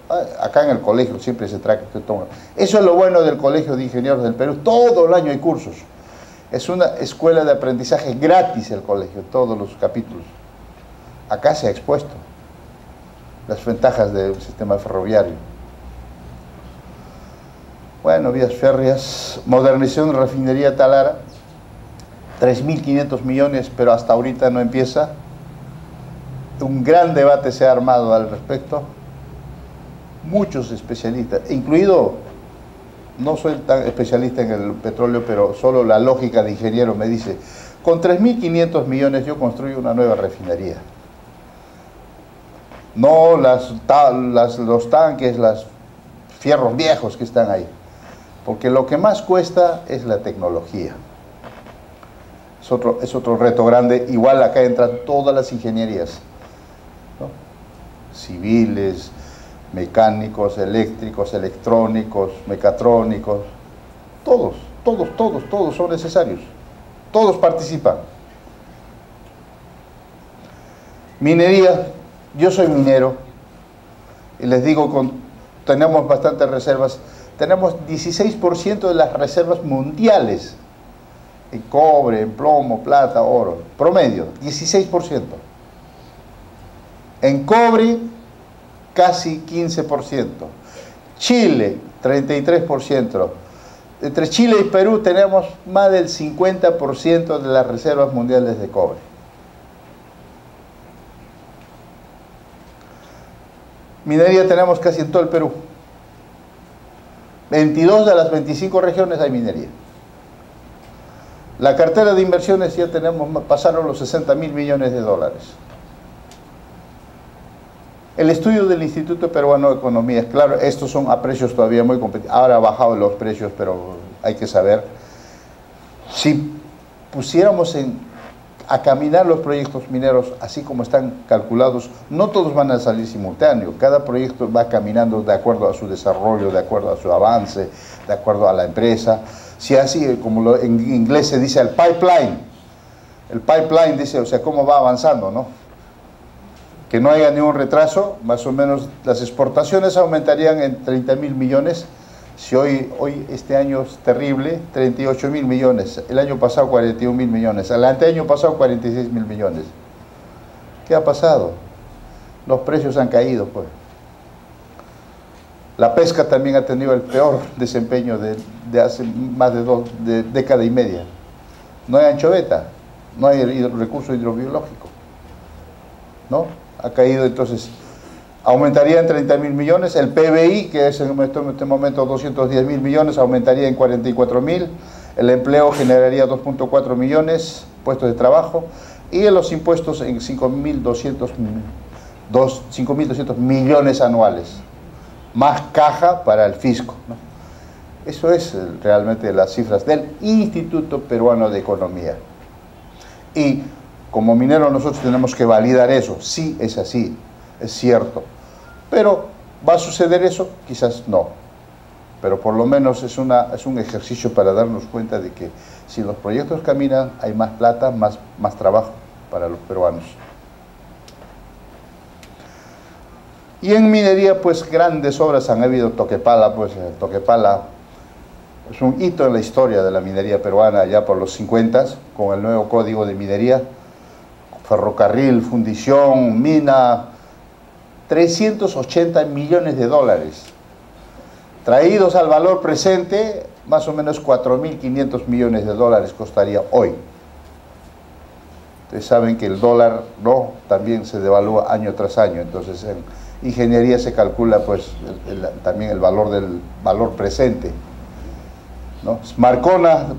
Ah, acá en el colegio siempre se trata que toma. Eso es lo bueno del Colegio de Ingenieros del Perú. Todo el año hay cursos. Es una escuela de aprendizaje gratis el colegio, todos los capítulos. Acá se ha expuesto las ventajas del sistema ferroviario. Bueno, vías férreas, modernización de refinería Talara, 3.500 millones, pero hasta ahorita no empieza. Un gran debate se ha armado al respecto. Muchos especialistas, incluido no soy tan especialista en el petróleo, pero solo la lógica de ingeniero me dice, con 3.500 millones yo construyo una nueva refinería. No las, los tanques, los fierros viejos que están ahí. Porque lo que más cuesta es la tecnología. Es otro, es otro reto grande. Igual acá entran todas las ingenierías. Civiles, mecánicos, eléctricos, electrónicos, mecatrónicos, todos, todos, todos, todos son necesarios, todos participan. Minería, yo soy minero y les digo, con, tenemos bastantes reservas, tenemos 16% de las reservas mundiales en cobre, en plomo, plata, oro, promedio, 16%. En cobre casi 15%. Chile, 33%. Entre Chile y Perú tenemos más del 50% de las reservas mundiales de cobre. Minería tenemos casi en todo el Perú. 22 de las 25 regiones hay minería. La cartera de inversiones ya tenemos, pasaron los 60 mil millones de dólares. El estudio del Instituto Peruano de Economía, claro, estos son a precios todavía muy competitivos. Ahora ha bajado los precios, pero hay que saber. Si pusiéramos a caminar los proyectos mineros así como están calculados, no todos van a salir simultáneos. Cada proyecto va caminando de acuerdo a su desarrollo, de acuerdo a su avance, de acuerdo a la empresa. Si así, como en inglés se dice el pipeline, el pipeline dice, o sea, cómo va avanzando, ¿no? Que no haya ningún retraso, más o menos las exportaciones aumentarían en 30 mil millones, si hoy, hoy este año es terrible, 38 mil millones, el año pasado 41 mil millones, el año pasado 46 mil millones. ¿Qué ha pasado? Los precios han caído, pues. La pesca también ha tenido el peor <laughs> desempeño de, hace más de dos de década y media. No hay anchoveta, no hay recurso hidrobiológico. ¿No? Ha caído, entonces aumentaría en 30 mil millones, el PBI, que es en este momento 210 mil millones, aumentaría en 44 mil, el empleo generaría 2.4 millones puestos de trabajo y los impuestos en 5.200 millones anuales, más caja para el fisco. Eso es realmente las cifras del Instituto Peruano de Economía. Y como minero nosotros tenemos que validar eso. Sí, es así, es cierto. Pero, ¿va a suceder eso? Quizás no. Pero por lo menos es, una, es un ejercicio para darnos cuenta de que si los proyectos caminan, hay más plata, más, más trabajo para los peruanos. Y en minería, pues grandes obras han habido. Toquepala, pues Toquepala es un hito en la historia de la minería peruana, ya por los 50, con el nuevo código de minería ferrocarril, fundición, mina, 380 millones de dólares. Traídos al valor presente, más o menos 4.500 millones de dólares costaría hoy. Ustedes saben que el dólar no también se devalúa año tras año, entonces en ingeniería se calcula pues también el valor del valor presente. ¿no? Marcona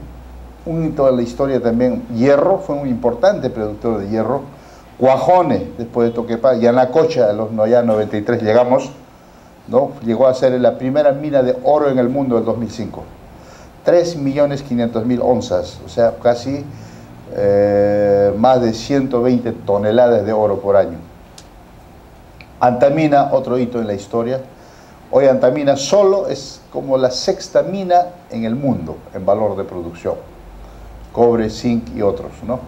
un hito de la historia también, Hierro, fue un importante productor de hierro, Guajone, después de Toquepa, Yanacocha, a los ya 93 llegamos, ¿no? llegó a ser la primera mina de oro en el mundo en 2005. 3.500.000 onzas, o sea, casi eh, más de 120 toneladas de oro por año. Antamina, otro hito en la historia. Hoy Antamina solo es como la sexta mina en el mundo en valor de producción. Cobre, zinc y otros, ¿no?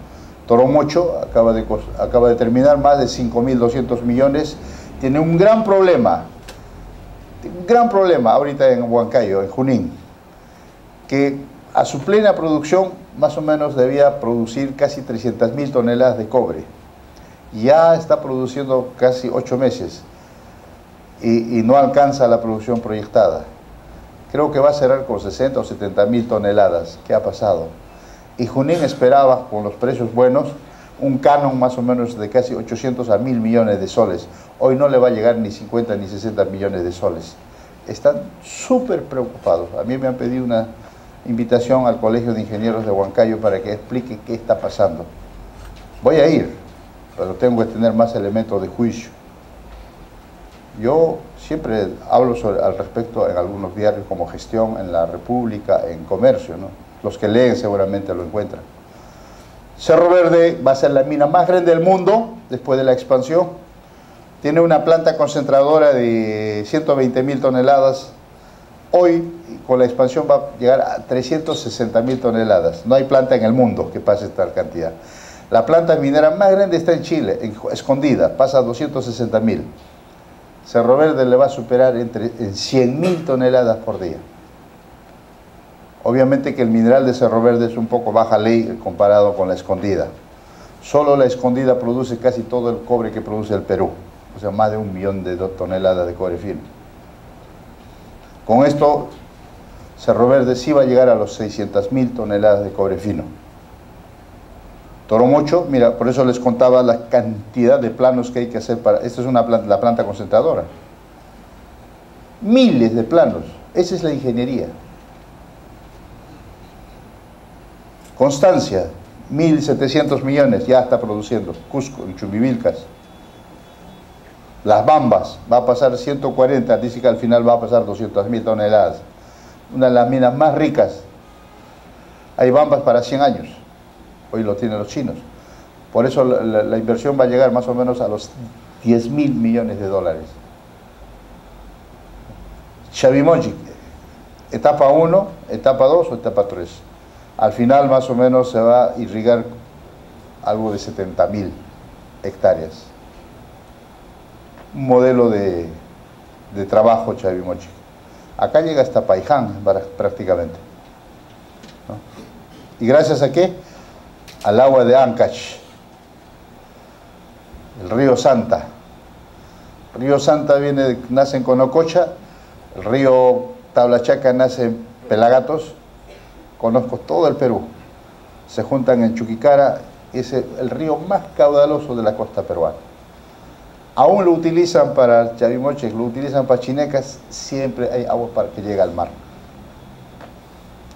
Toromocho acaba de, acaba de terminar, más de 5.200 millones. Tiene un gran problema, un gran problema ahorita en Huancayo, en Junín, que a su plena producción más o menos debía producir casi 300.000 toneladas de cobre ya está produciendo casi ocho meses y, no alcanza la producción proyectada. Creo que va a cerrar con 60 o 70 mil toneladas. ¿Qué ha pasado? Y Junín esperaba, con los precios buenos, un canon más o menos de casi 800 a 1000 millones de soles. Hoy no le va a llegar ni 50 ni 60 millones de soles. Están súper preocupados. A mí me han pedido una invitación al Colegio de Ingenieros de Huancayo para que explique qué está pasando. Voy a ir, pero tengo que tener más elementos de juicio. Yo siempre hablo al respecto en algunos diarios como Gestión, en La República, en Comercio, ¿no? Los que leen seguramente lo encuentran. Cerro Verde va a ser la mina más grande del mundo después de la expansión. Tiene una planta concentradora de 120 mil toneladas. Hoy, con la expansión, va a llegar a 360 mil toneladas. No hay planta en el mundo que pase esta cantidad. La planta minera más grande está en Chile, escondida, pasa a 260 mil. Cerro Verde le va a superar entre en 100 mil toneladas por día. Obviamente que el mineral de Cerro Verde es un poco baja ley comparado con la escondida. Solo la escondida produce casi todo el cobre que produce el Perú, o sea, más de un millón de toneladas de cobre fino. Con esto, Cerro Verde sí va a llegar a los 600 mil toneladas de cobre fino. Toromocho, mira, por eso les contaba la cantidad de planos que hay que hacer para... Esta es una planta, la planta concentradora. Miles de planos. Esa es la ingeniería. Constancia, 1.700 millones, ya está produciendo. Cusco, en Chumbivilcas. Las Bambas, va a pasar 140, dice que al final va a pasar 200.000 toneladas. Una de las minas más ricas. Hay Bambas para 100 años hoy lo tienen los chinos. Por eso la, inversión va a llegar más o menos a los 10 mil millones de dólares. Chavimochi, etapa 1, etapa 2 o etapa 3. Al final más o menos se va a irrigar algo de 70 mil hectáreas. Un modelo de, trabajo Chavimochi. Acá llega hasta Paiján prácticamente. ¿Y gracias a qué? al agua de Ancash, el río Santa. El río Santa viene, nace en Conococha, el río Tablachaca nace en Pelagatos, conozco todo el Perú. Se juntan en Chuquicara, es el río más caudaloso de la costa peruana. Aún lo utilizan para Chavimoche, lo utilizan para chinecas, siempre hay agua para que llegue al mar.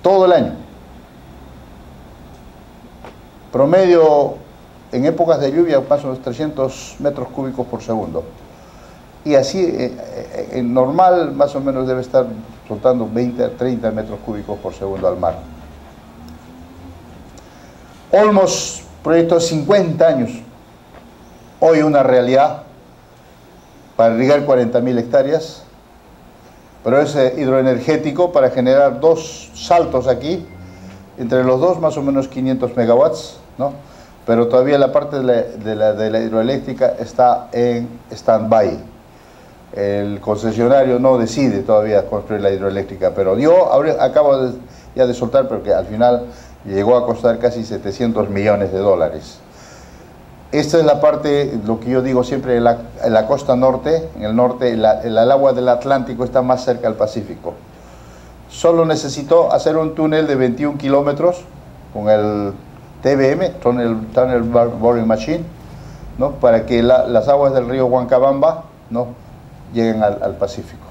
Todo el año promedio en épocas de lluvia pasa unos 300 metros cúbicos por segundo. Y así, eh, eh, normal, más o menos debe estar soltando 20 a 30 metros cúbicos por segundo al mar. Olmos, proyecto de 50 años, hoy una realidad para irrigar 40.000 hectáreas, pero es eh, hidroenergético para generar dos saltos aquí, entre los dos más o menos 500 megawatts, ¿no? pero todavía la parte de la, hidroeléctrica está en stand-by. El concesionario no decide todavía construir la hidroeléctrica, pero yo acabo ya de soltar porque al final llegó a costar casi 700 millones de dólares. Esta es la parte, lo que yo digo siempre, en la, costa norte, en el norte, el agua del Atlántico está más cerca al Pacífico solo necesitó hacer un túnel de 21 kilómetros con el TBM, Tunnel, Boring Machine, ¿no? para que las aguas del río Huancabamba ¿no? Lleguen al, Pacífico.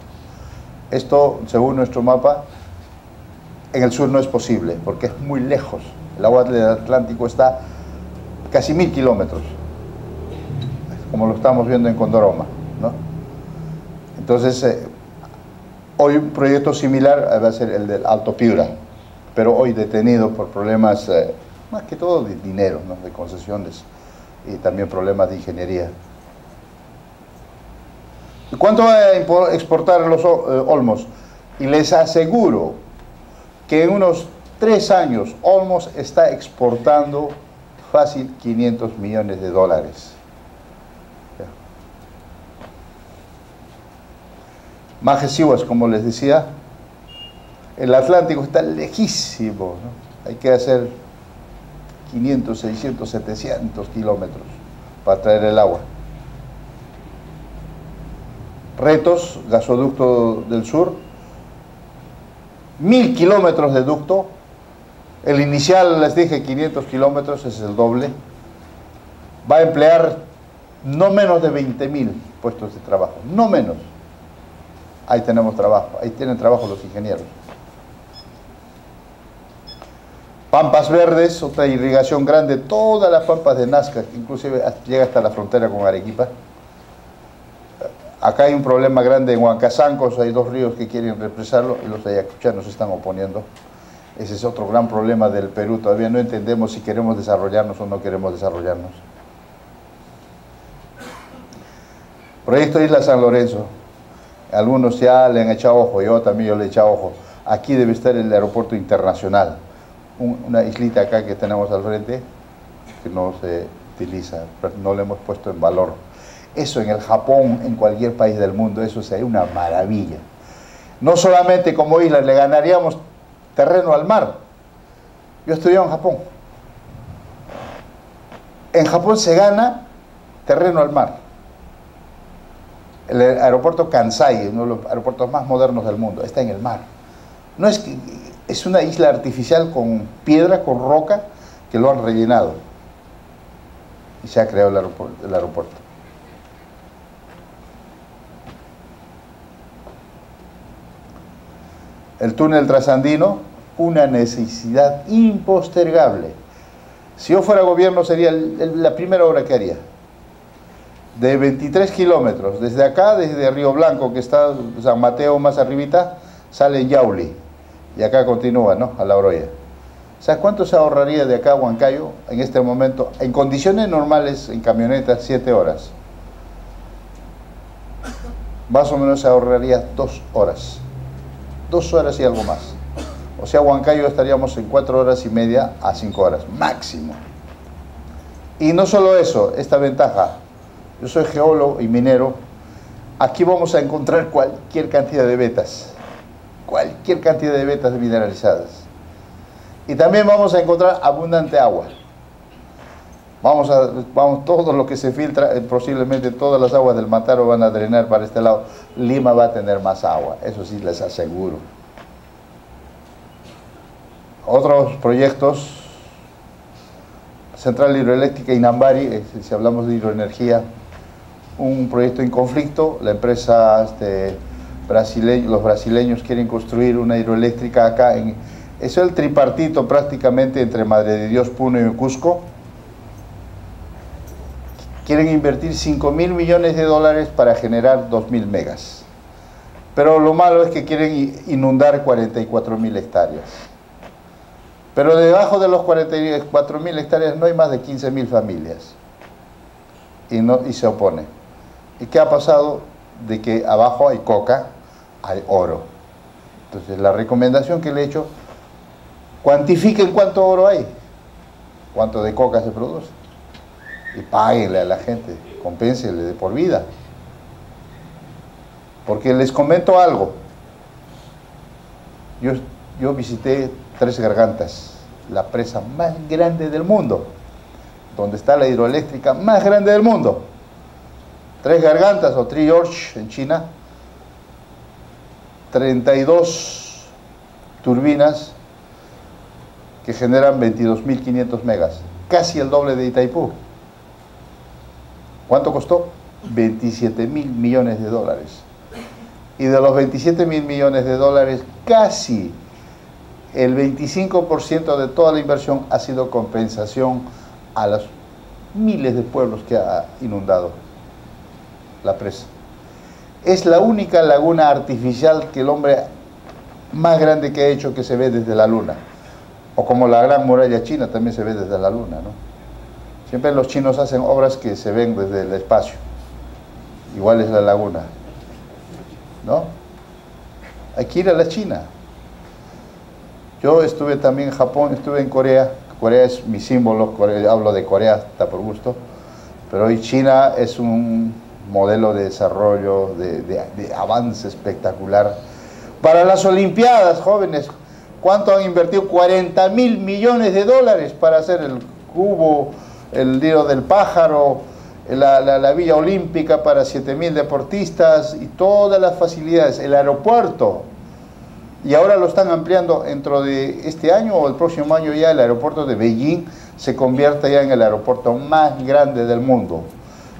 Esto, según nuestro mapa, en el sur no es posible, porque es muy lejos El agua del Atlántico está casi mil kilómetros, como lo estamos viendo en Condoroma. ¿no? Entonces, eh, hoy un proyecto similar va a ser el del Alto Piura, pero hoy detenido por problemas, eh, más que todo de dinero, ¿no? de concesiones y también problemas de ingeniería. ¿Cuánto va a exportar los eh, Olmos? Y les aseguro que en unos tres años Olmos está exportando fácil 500 millones de dólares. Majesiwas, como les decía, el Atlántico está lejísimo, hay que hacer 500, 600, 700 kilómetros para traer el agua. Retos, gasoducto del sur, mil kilómetros de ducto, el inicial les dije 500 kilómetros, es el doble, va a emplear no menos de 20 mil puestos de trabajo, no menos. Ahí tenemos trabajo, ahí tienen trabajo los ingenieros. Pampas Verdes, otra irrigación grande, todas las pampas de Nazca, inclusive llega hasta la frontera con Arequipa. Acá hay un problema grande en Huancazancos, hay dos ríos que quieren represarlo y los ayacuchanos se están oponiendo. Ese es otro gran problema del Perú, todavía no entendemos si queremos desarrollarnos o no queremos desarrollarnos. Proyecto Isla San Lorenzo. Algunos ya le han echado ojo, yo también yo le he echado ojo. Aquí debe estar el aeropuerto internacional, una islita acá que tenemos al frente que no se utiliza, no le hemos puesto en valor. Eso en el Japón, en cualquier país del mundo, eso sería una maravilla. No solamente como isla, le ganaríamos terreno al mar. Yo estudié en Japón. En Japón se gana terreno al mar. El aeropuerto Kansai, uno de los aeropuertos más modernos del mundo, está en el mar. No es que es una isla artificial con piedra, con roca, que lo han rellenado. Y se ha creado el aeropuerto. El aeropuerto. El túnel trasandino, una necesidad impostergable. Si yo fuera gobierno sería la primera obra que haría. De 23 kilómetros, desde acá, desde Río Blanco, que está San Mateo más arribita, sale Yauli. Y acá continúa, ¿no? A la Oroya. ¿Sabes cuánto se ahorraría de acá a Huancayo en este momento? En condiciones normales, en camionetas, 7 horas. Más o menos se ahorraría dos horas dos horas y algo más. O sea, Huancayo estaríamos en cuatro horas y media a cinco horas, máximo. Y no solo eso, esta ventaja. Yo soy geólogo y minero. Aquí vamos a encontrar cualquier cantidad de vetas. Cualquier cantidad de vetas mineralizadas. Y también vamos a encontrar abundante agua. Vamos a, vamos, todo lo que se filtra, eh, posiblemente todas las aguas del Mataro van a drenar para este lado. Lima va a tener más agua, eso sí les aseguro. Otros proyectos, Central Hidroeléctrica Inambari, eh, si hablamos de hidroenergía, un proyecto en conflicto, la empresa este, los brasileños quieren construir una hidroeléctrica acá, es el tripartito prácticamente entre Madre de Dios, Puno y Cusco, quieren invertir 5 mil millones de dólares para generar 2 mil megas. Pero lo malo es que quieren inundar 44 mil hectáreas. Pero debajo de los 44 mil hectáreas no hay más de 15 mil familias. Y, se opone. ¿Y qué ha pasado? De que abajo hay coca, hay oro. Entonces la recomendación que le he hecho, cuantifiquen cuánto oro hay, cuánto de coca se produce y páguenle a la gente, compénsenle de por vida. Porque les comento algo. Yo, yo visité Tres Gargantas, la presa más grande del mundo, donde está la hidroeléctrica más grande del mundo. Tres Gargantas o Tri George en China, 32 turbinas que generan 22.500 megas, casi el doble de Itaipú. ¿Cuánto costó? 27 mil millones de dólares. Y de los 27 mil millones de dólares, casi el 25% de toda la inversión ha sido compensación a los miles de pueblos que ha inundado la presa. Es la única laguna artificial que el hombre más grande que ha hecho que se ve desde la luna. O como la gran muralla china también se ve desde la luna, ¿no? Siempre los chinos hacen obras que se ven desde el espacio. Igual es la laguna. ¿No? Hay que ir a la China. Yo estuve también en Japón, estuve en Corea. Corea es mi símbolo, hablo de Corea, está por gusto. Pero hoy China es un modelo de desarrollo, de, de avance espectacular. Para las Olimpiadas, jóvenes, ¿cuánto han invertido? 40 mil millones de dólares para hacer el cubo, el lío del pájaro, la, la, Villa Olímpica para 7.000 deportistas y todas las facilidades, el aeropuerto. Y ahora lo están ampliando dentro de este año o el próximo año ya el aeropuerto de Beijing se convierte ya en el aeropuerto más grande del mundo.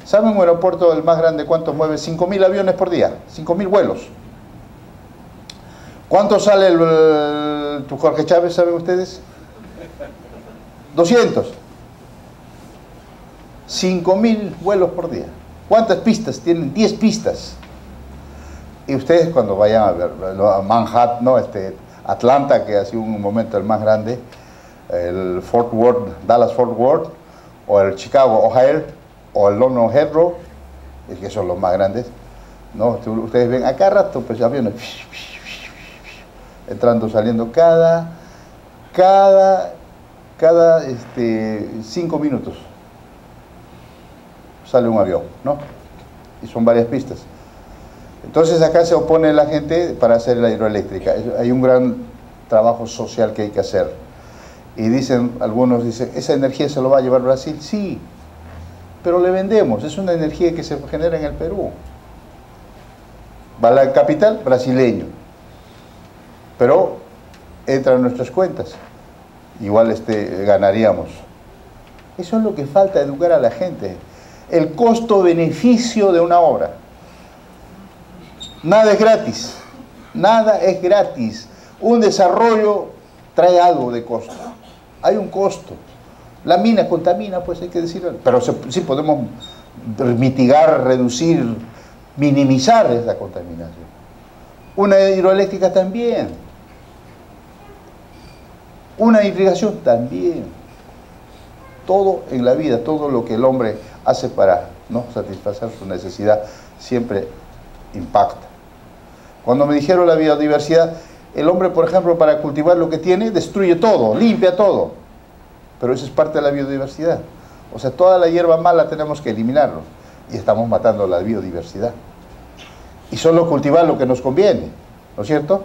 ¿Saben un aeropuerto el más grande cuánto mueve? 5.000 aviones por día, 5.000 vuelos. ¿Cuánto sale el, el, Jorge Chávez, saben ustedes? 200. 5.000 vuelos por día. ¿Cuántas pistas? Tienen 10 pistas. Y ustedes cuando vayan a ver a Manhattan, no, este, Atlanta, que ha sido un momento el más grande, el Fort Worth, Dallas Fort Worth, o el Chicago O'Hare, o el London Heathrow, que son los más grandes, ¿no? Ustedes ven acá rato, pues aviones, entrando, saliendo, cada, cada, cada este, cinco minutos sale un avión, ¿no? Y son varias pistas. Entonces acá se opone la gente para hacer la hidroeléctrica. Hay un gran trabajo social que hay que hacer. Y dicen, algunos dicen, ¿esa energía se lo va a llevar Brasil? Sí, pero le vendemos, es una energía que se genera en el Perú. Va a la capital, brasileño. Pero entra en nuestras cuentas. Igual este, ganaríamos. Eso es lo que falta, educar a la gente el costo-beneficio de una obra. Nada es gratis, nada es gratis. Un desarrollo trae algo de costo. Hay un costo. La mina contamina, pues hay que decirlo, pero sí podemos mitigar, reducir, minimizar esa contaminación. Una hidroeléctrica también. Una irrigación también. Todo en la vida, todo lo que el hombre hace para ¿no? satisfacer su necesidad, siempre impacta. Cuando me dijeron la biodiversidad, el hombre, por ejemplo, para cultivar lo que tiene, destruye todo, limpia todo. Pero eso es parte de la biodiversidad. O sea, toda la hierba mala tenemos que eliminarlo. Y estamos matando la biodiversidad. Y solo cultivar lo que nos conviene, ¿no es cierto?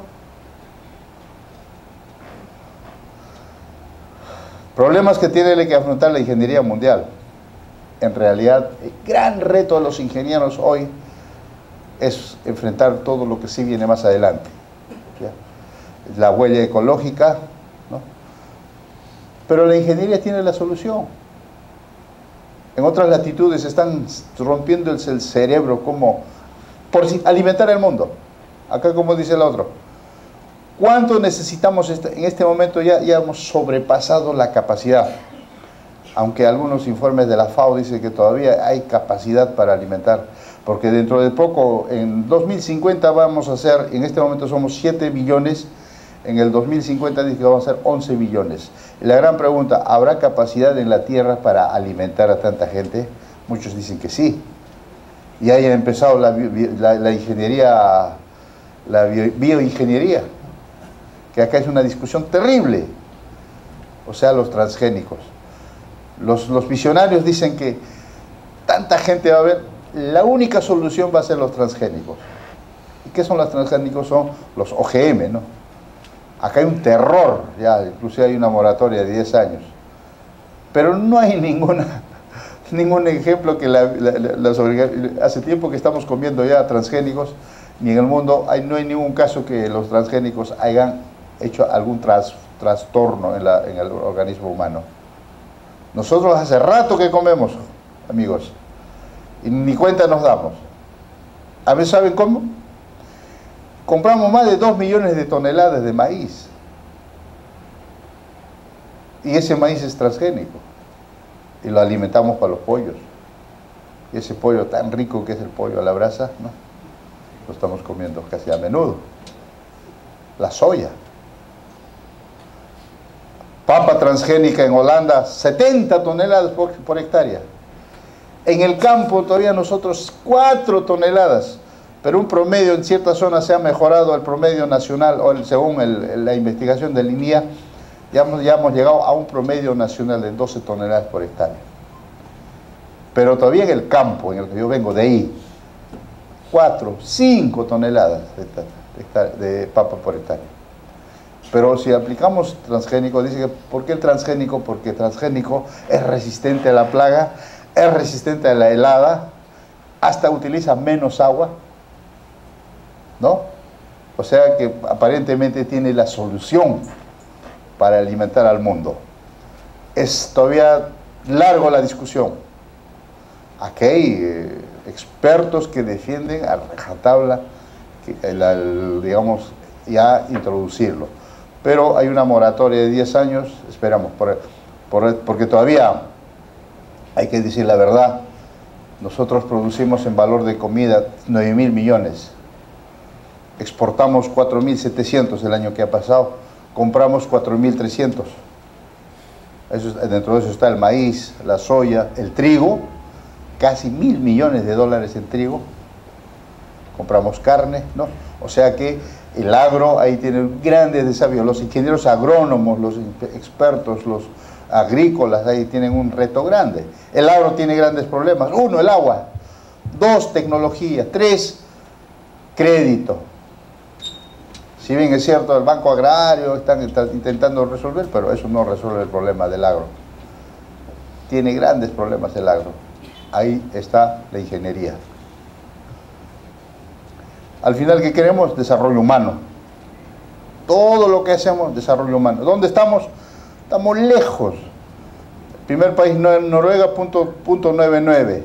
Problemas que tiene que afrontar la ingeniería mundial en realidad el gran reto de los ingenieros hoy es enfrentar todo lo que sí viene más adelante. La huella ecológica, ¿no? pero la ingeniería tiene la solución. En otras latitudes están rompiendo el cerebro como por alimentar el mundo. Acá como dice el otro. ¿Cuánto necesitamos en este momento? Ya hemos sobrepasado la capacidad aunque algunos informes de la FAO dicen que todavía hay capacidad para alimentar, porque dentro de poco, en 2050 vamos a ser, en este momento somos 7 billones, en el 2050 dice que vamos a ser 11 billones. la gran pregunta, ¿habrá capacidad en la Tierra para alimentar a tanta gente? Muchos dicen que sí. Y haya empezado la, la ingeniería, la bioingeniería, que acá es una discusión terrible, o sea, los transgénicos. Los, visionarios dicen que tanta gente va a haber, la única solución va a ser los transgénicos. ¿Y qué son los transgénicos? Son los OGM, ¿no? Acá hay un terror, ya, incluso hay una moratoria de 10 años. Pero no hay ninguna, <laughs> ningún ejemplo que la, hace tiempo que estamos comiendo ya transgénicos, ni en el mundo hay, no hay ningún caso que los transgénicos hayan hecho algún trastorno en, en el organismo humano. Nosotros hace rato que comemos, amigos, y ni cuenta nos damos. A ver, ¿saben cómo? Compramos más de 2 millones de toneladas de maíz. Y ese maíz es transgénico. Y lo alimentamos para los pollos. Y ese pollo tan rico que es el pollo a la brasa, ¿no? Lo estamos comiendo casi a menudo. La soya. Papa transgénica en Holanda, 70 toneladas por, hectárea. En el campo todavía nosotros 4 toneladas pero un promedio en ciertas zonas se ha mejorado el promedio nacional, o según la investigación del INIA, ya hemos, llegado a un promedio nacional de 12 toneladas por hectárea. Pero todavía en el campo, en el que yo vengo de ahí, 4, 5 toneladas de papa por hectárea. Pero si aplicamos transgénico, dice que ¿por qué el transgénico? Porque el transgénico es resistente a la plaga, es resistente a la helada, hasta utiliza menos agua, ¿no? O sea que aparentemente tiene la solución para alimentar al mundo. Es todavía largo la discusión. Aquí hay eh, expertos que defienden a rajatabla, digamos, ya introducirlo. Pero hay una moratoria de 10 años, esperamos, porque todavía hay que decir la verdad, nosotros producimos en valor de comida 9 mil millones exportamos 4.700 el año que ha pasado, compramos 4.300. dentro de eso está el maíz, la soya, el trigo, casi mil millones de dólares en trigo. Compramos carne, ¿no? O sea que el agro ahí tiene grandes desafíos. Los ingenieros agrónomos, los expertos, los agrícolas ahí tienen un reto grande. El agro tiene grandes problemas. Uno, el agua. Dos, tecnología. Tres, crédito. Si bien es cierto, el Banco Agrario están, intentando resolver, pero eso no resuelve el problema del agro. Tiene grandes problemas el agro. Ahí está la ingeniería. Al final, ¿qué queremos? Desarrollo humano. Todo lo que hacemos, desarrollo humano. ¿Dónde estamos? Estamos lejos. primer país, Noruega, punto, punto 99.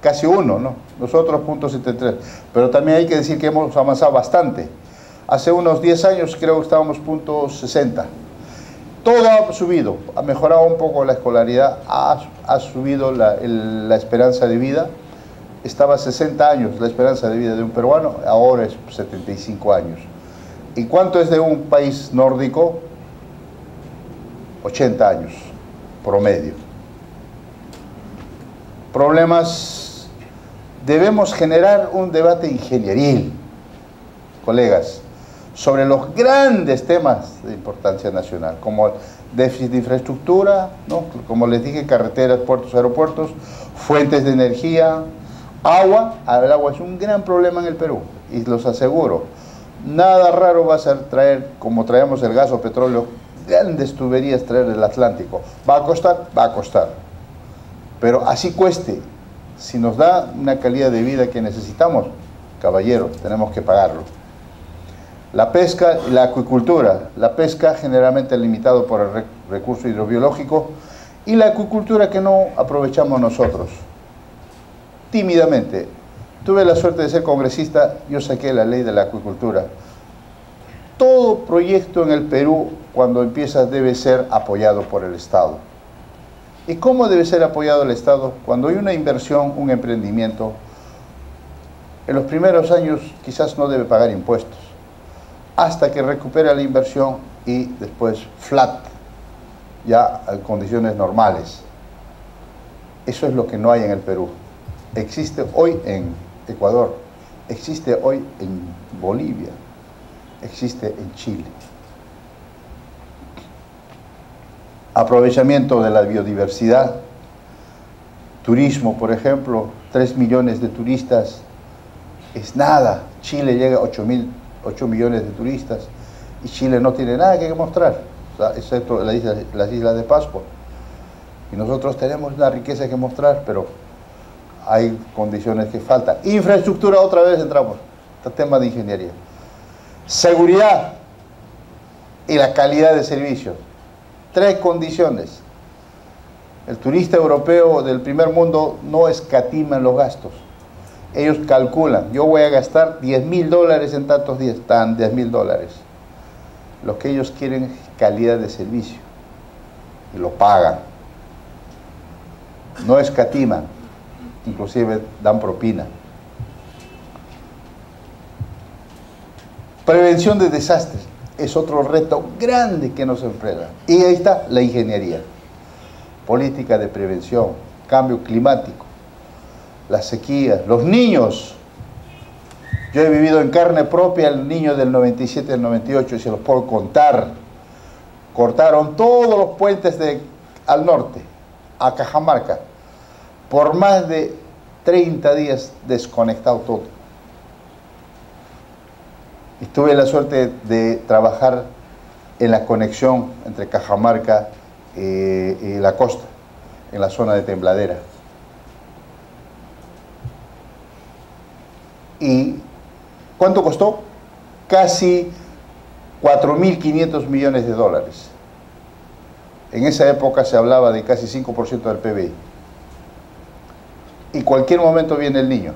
Casi uno, ¿no? Nosotros, punto 73. Pero también hay que decir que hemos avanzado bastante Hace unos 10 años creo que estábamos punto 60. Todo ha subido, ha mejorado un poco la escolaridad, ha, subido la, esperanza de vida. Estaba 60 años la esperanza de vida de un peruano, ahora es 75 años. ¿Y cuánto es de un país nórdico? 80 años, promedio. Problemas, debemos generar un debate ingenieril, colegas sobre los grandes temas de importancia nacional, como déficit de infraestructura, ¿no? como les dije, carreteras, puertos, aeropuertos, fuentes de energía, agua. El agua es un gran problema en el Perú, y los aseguro. Nada raro va a ser traer, como traemos el gas o petróleo, grandes tuberías traer del Atlántico. ¿Va a costar? Va a costar. Pero así cueste, si nos da una calidad de vida que necesitamos, caballeros, tenemos que pagarlo. La pesca y la acuicultura. La pesca generalmente limitado por el recurso hidrobiológico y la acuicultura que no aprovechamos nosotros. Tímidamente. Tuve la suerte de ser congresista, yo saqué la ley de la acuicultura. Todo proyecto en el Perú, cuando empieza, debe ser apoyado por el Estado. ¿Y cómo debe ser apoyado el Estado? Cuando hay una inversión, un emprendimiento, en los primeros años quizás no debe pagar impuestos hasta que recupere la inversión y después flat, ya en condiciones normales. Eso es lo que no hay en el Perú. Existe hoy en Ecuador, existe hoy en Bolivia, existe en Chile. Aprovechamiento de la biodiversidad, turismo, por ejemplo, 3 millones de turistas, es nada. Chile llega a 8 mil 8 millones de turistas y Chile no tiene nada que mostrar, excepto las islas, de Pascua. Y nosotros tenemos una riqueza que mostrar, pero hay condiciones que faltan. Infraestructura, otra vez entramos, este tema de ingeniería. Seguridad y la calidad de servicios. Tres condiciones. El turista europeo del primer mundo no escatima los gastos ellos calculan, yo voy a gastar 10 mil dólares en tantos días, están 10 mil dólares. Lo que ellos quieren es calidad de servicio. y lo pagan. No escatiman, inclusive dan propina. Prevención de desastres es otro reto grande que nos enfrenta. Y ahí está la ingeniería. Política de prevención, cambio climático, las sequías, los niños. Yo he vivido en carne propia el niño del 97 al 98 y se los puedo contar. Cortaron todos los puentes al norte, a Cajamarca, por más de 30 días desconectado todo y tuve la suerte de trabajar en la conexión entre Cajamarca eh, y la costa, en la zona de Tembladera. ¿Y cuánto costó? Casi 4.500 millones de dólares. En esa época se hablaba de casi 5% del PBI. Y cualquier momento viene el niño.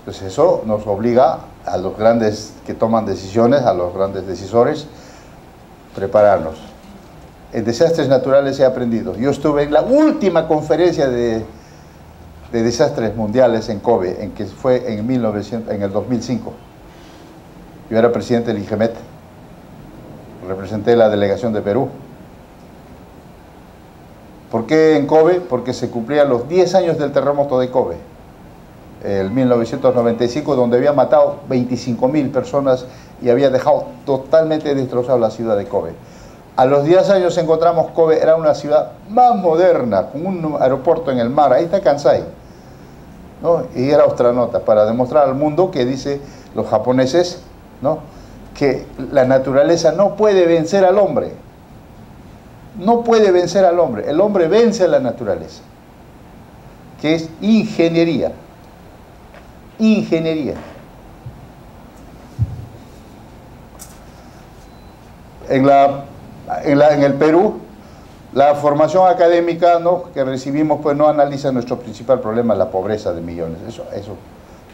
Entonces eso nos obliga a los grandes que toman decisiones, a los grandes decisores, prepararnos. En desastres naturales he aprendido. Yo estuve en la última conferencia de, desastres mundiales en Kobe, en que fue en, 1900, en el 2005. Yo era presidente del IGEMET, representé la delegación de Perú. ¿Por qué en Kobe? Porque se cumplían los 10 años del terremoto de Kobe el 1995, donde había matado 25.000 personas y había dejado totalmente destrozada la ciudad de Kobe. A los 10 años encontramos Kobe, era una ciudad más moderna, con un aeropuerto en el mar, ahí está Kansai. ¿no? Y era otra nota, para demostrar al mundo que dice los japoneses, ¿no? que la naturaleza no puede vencer al hombre. No puede vencer al hombre, el hombre vence a la naturaleza, que es ingeniería ingeniería. En, la, en, el Perú, la formación académica ¿no? que recibimos pues no analiza nuestro principal problema, la pobreza de millones. Eso, eso.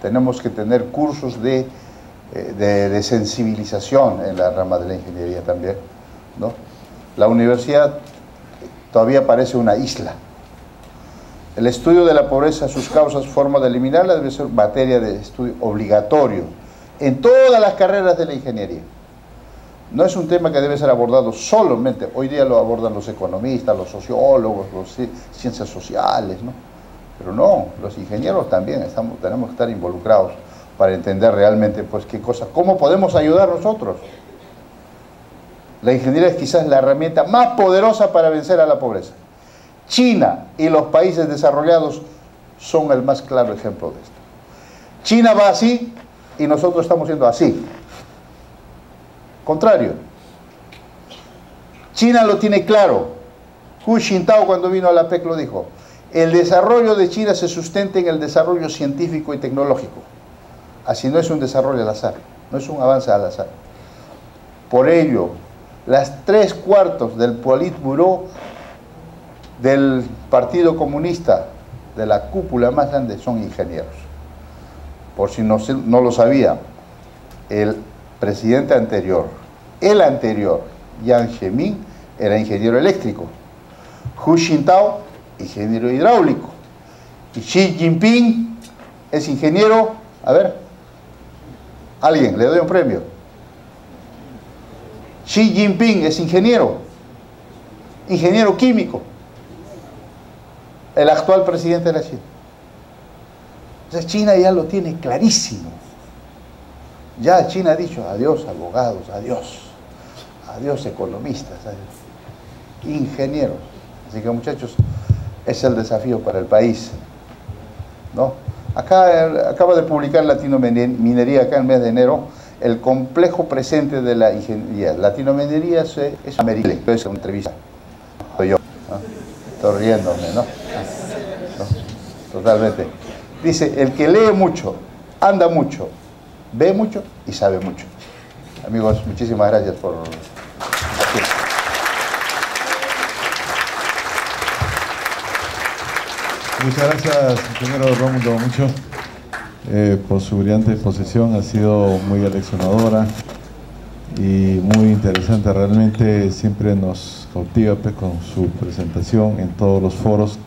Tenemos que tener cursos de, eh, de, de sensibilización en la rama de la ingeniería también. ¿no? La universidad todavía parece una isla el estudio de la pobreza, sus causas, forma de eliminarla, debe ser materia de estudio obligatorio en todas las carreras de la ingeniería. No es un tema que debe ser abordado solamente, hoy día lo abordan los economistas, los sociólogos, los ciencias sociales, ¿no? Pero no, los ingenieros también estamos, tenemos que estar involucrados para entender realmente pues qué cosas, cómo podemos ayudar nosotros. La ingeniería es quizás la herramienta más poderosa para vencer a la pobreza. China y los países desarrollados son el más claro ejemplo de esto. China va así y nosotros estamos yendo así. Contrario. China lo tiene claro. Hu Jintao cuando vino a la PEC lo dijo. El desarrollo de China se sustenta en el desarrollo científico y tecnológico. Así no es un desarrollo al azar, no es un avance al azar. Por ello, las tres cuartos del Politburo del Partido Comunista, de la cúpula más grande, son ingenieros. Por si no, no lo sabía, el presidente anterior, el anterior, Yang Zemin, era ingeniero eléctrico. Hu Jintao, ingeniero hidráulico. Y Xi Jinping es ingeniero, a ver, alguien, le doy un premio. Xi Jinping es ingeniero, ingeniero químico el actual presidente de la China. Entonces China ya lo tiene clarísimo. Ya China ha dicho adiós abogados, adiós, adiós economistas, adiós, ingenieros. Así que muchachos, es el desafío para el país. ¿no? Acá acaba de publicar Latino Minería acá en el mes de enero el complejo presente de la ingeniería. Latino Minería es, es es una entrevista. Soy yo. Estoy riéndome, ¿no? Totalmente. Dice, el que lee mucho, anda mucho, ve mucho y sabe mucho. Amigos, muchísimas gracias por... Muchas gracias, ingeniero Rómulo Mucho, eh, por su brillante exposición. Ha sido muy aleccionadora y muy interesante, realmente siempre nos cautiva pues, con su presentación en todos los foros.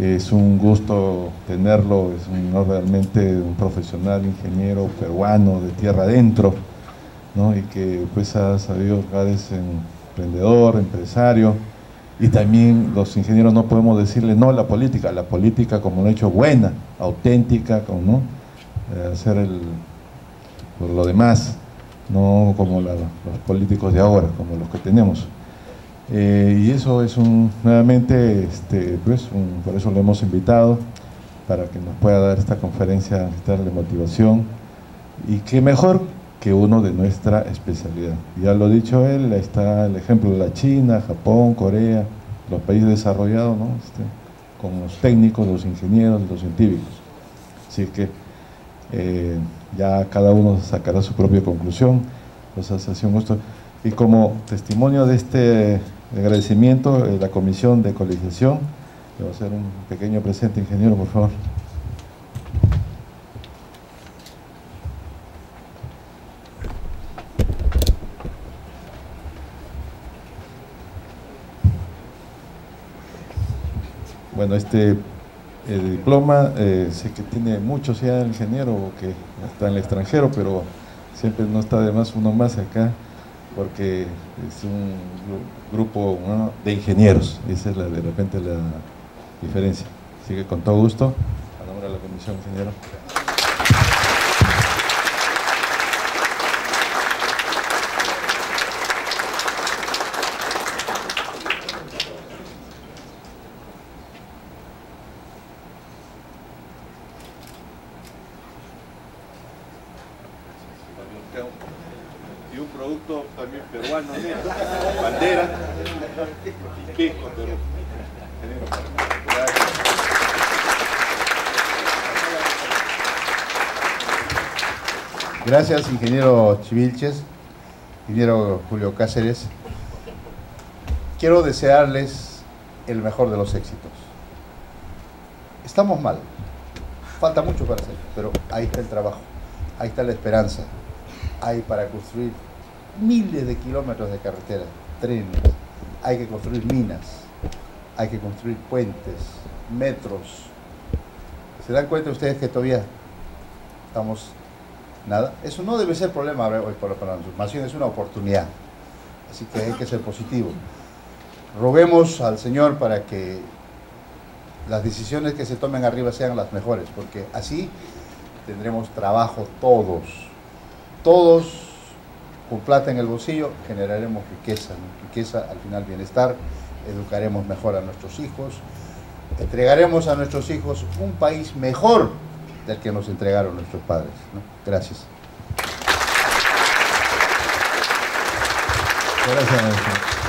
Es un gusto tenerlo, es un, realmente un profesional, ingeniero peruano de tierra adentro, ¿no? y que pues ha sabido es emprendedor, empresario, y también los ingenieros no podemos decirle no a la política, la política como un hecho buena, auténtica, como ¿no? Eh, hacer el, lo demás no como los políticos de ahora, como los que tenemos. Eh, y eso es un, nuevamente, este, pues, por eso lo hemos invitado, para que nos pueda dar esta conferencia de motivación. Y qué mejor que uno de nuestra especialidad. Ya lo ha dicho él, está el ejemplo de la China, Japón, Corea, los países desarrollados, ¿no? Este, con los técnicos, los ingenieros, los científicos. Así que eh, ya cada uno sacará su propia conclusión. Pues hace un gusto. Y como testimonio de este agradecimiento, eh, la Comisión de Colegiación, le va a hacer un pequeño presente, ingeniero, por favor. Bueno, este diploma, eh, sé que tiene muchos ya el ingeniero que está en el extranjero, pero siempre no está de más uno más acá, porque es un grupo de ingenieros, esa es de repente la diferencia. Así que con todo gusto, a nombre de la comisión, ingeniero. Gracias, ingeniero Chivilches, ingeniero Julio Cáceres. Quiero desearles el mejor de los éxitos. Estamos mal, falta mucho para hacer, pero ahí está el trabajo, ahí está la esperanza, hay para construir miles de kilómetros de carretera, trenes, hay que construir minas, hay que construir puentes, metros. ¿Se dan cuenta ustedes que todavía estamos nada? Eso no debe ser problema para nosotros, más bien es una oportunidad. Así que hay que ser positivo. Roguemos al Señor para que las decisiones que se tomen arriba sean las mejores, porque así tendremos trabajo todos. Todos con plata en el bolsillo generaremos riqueza, riqueza al final bienestar, educaremos mejor a nuestros hijos, entregaremos a nuestros hijos un país mejor del que nos entregaron nuestros padres. Gracias. Gracias.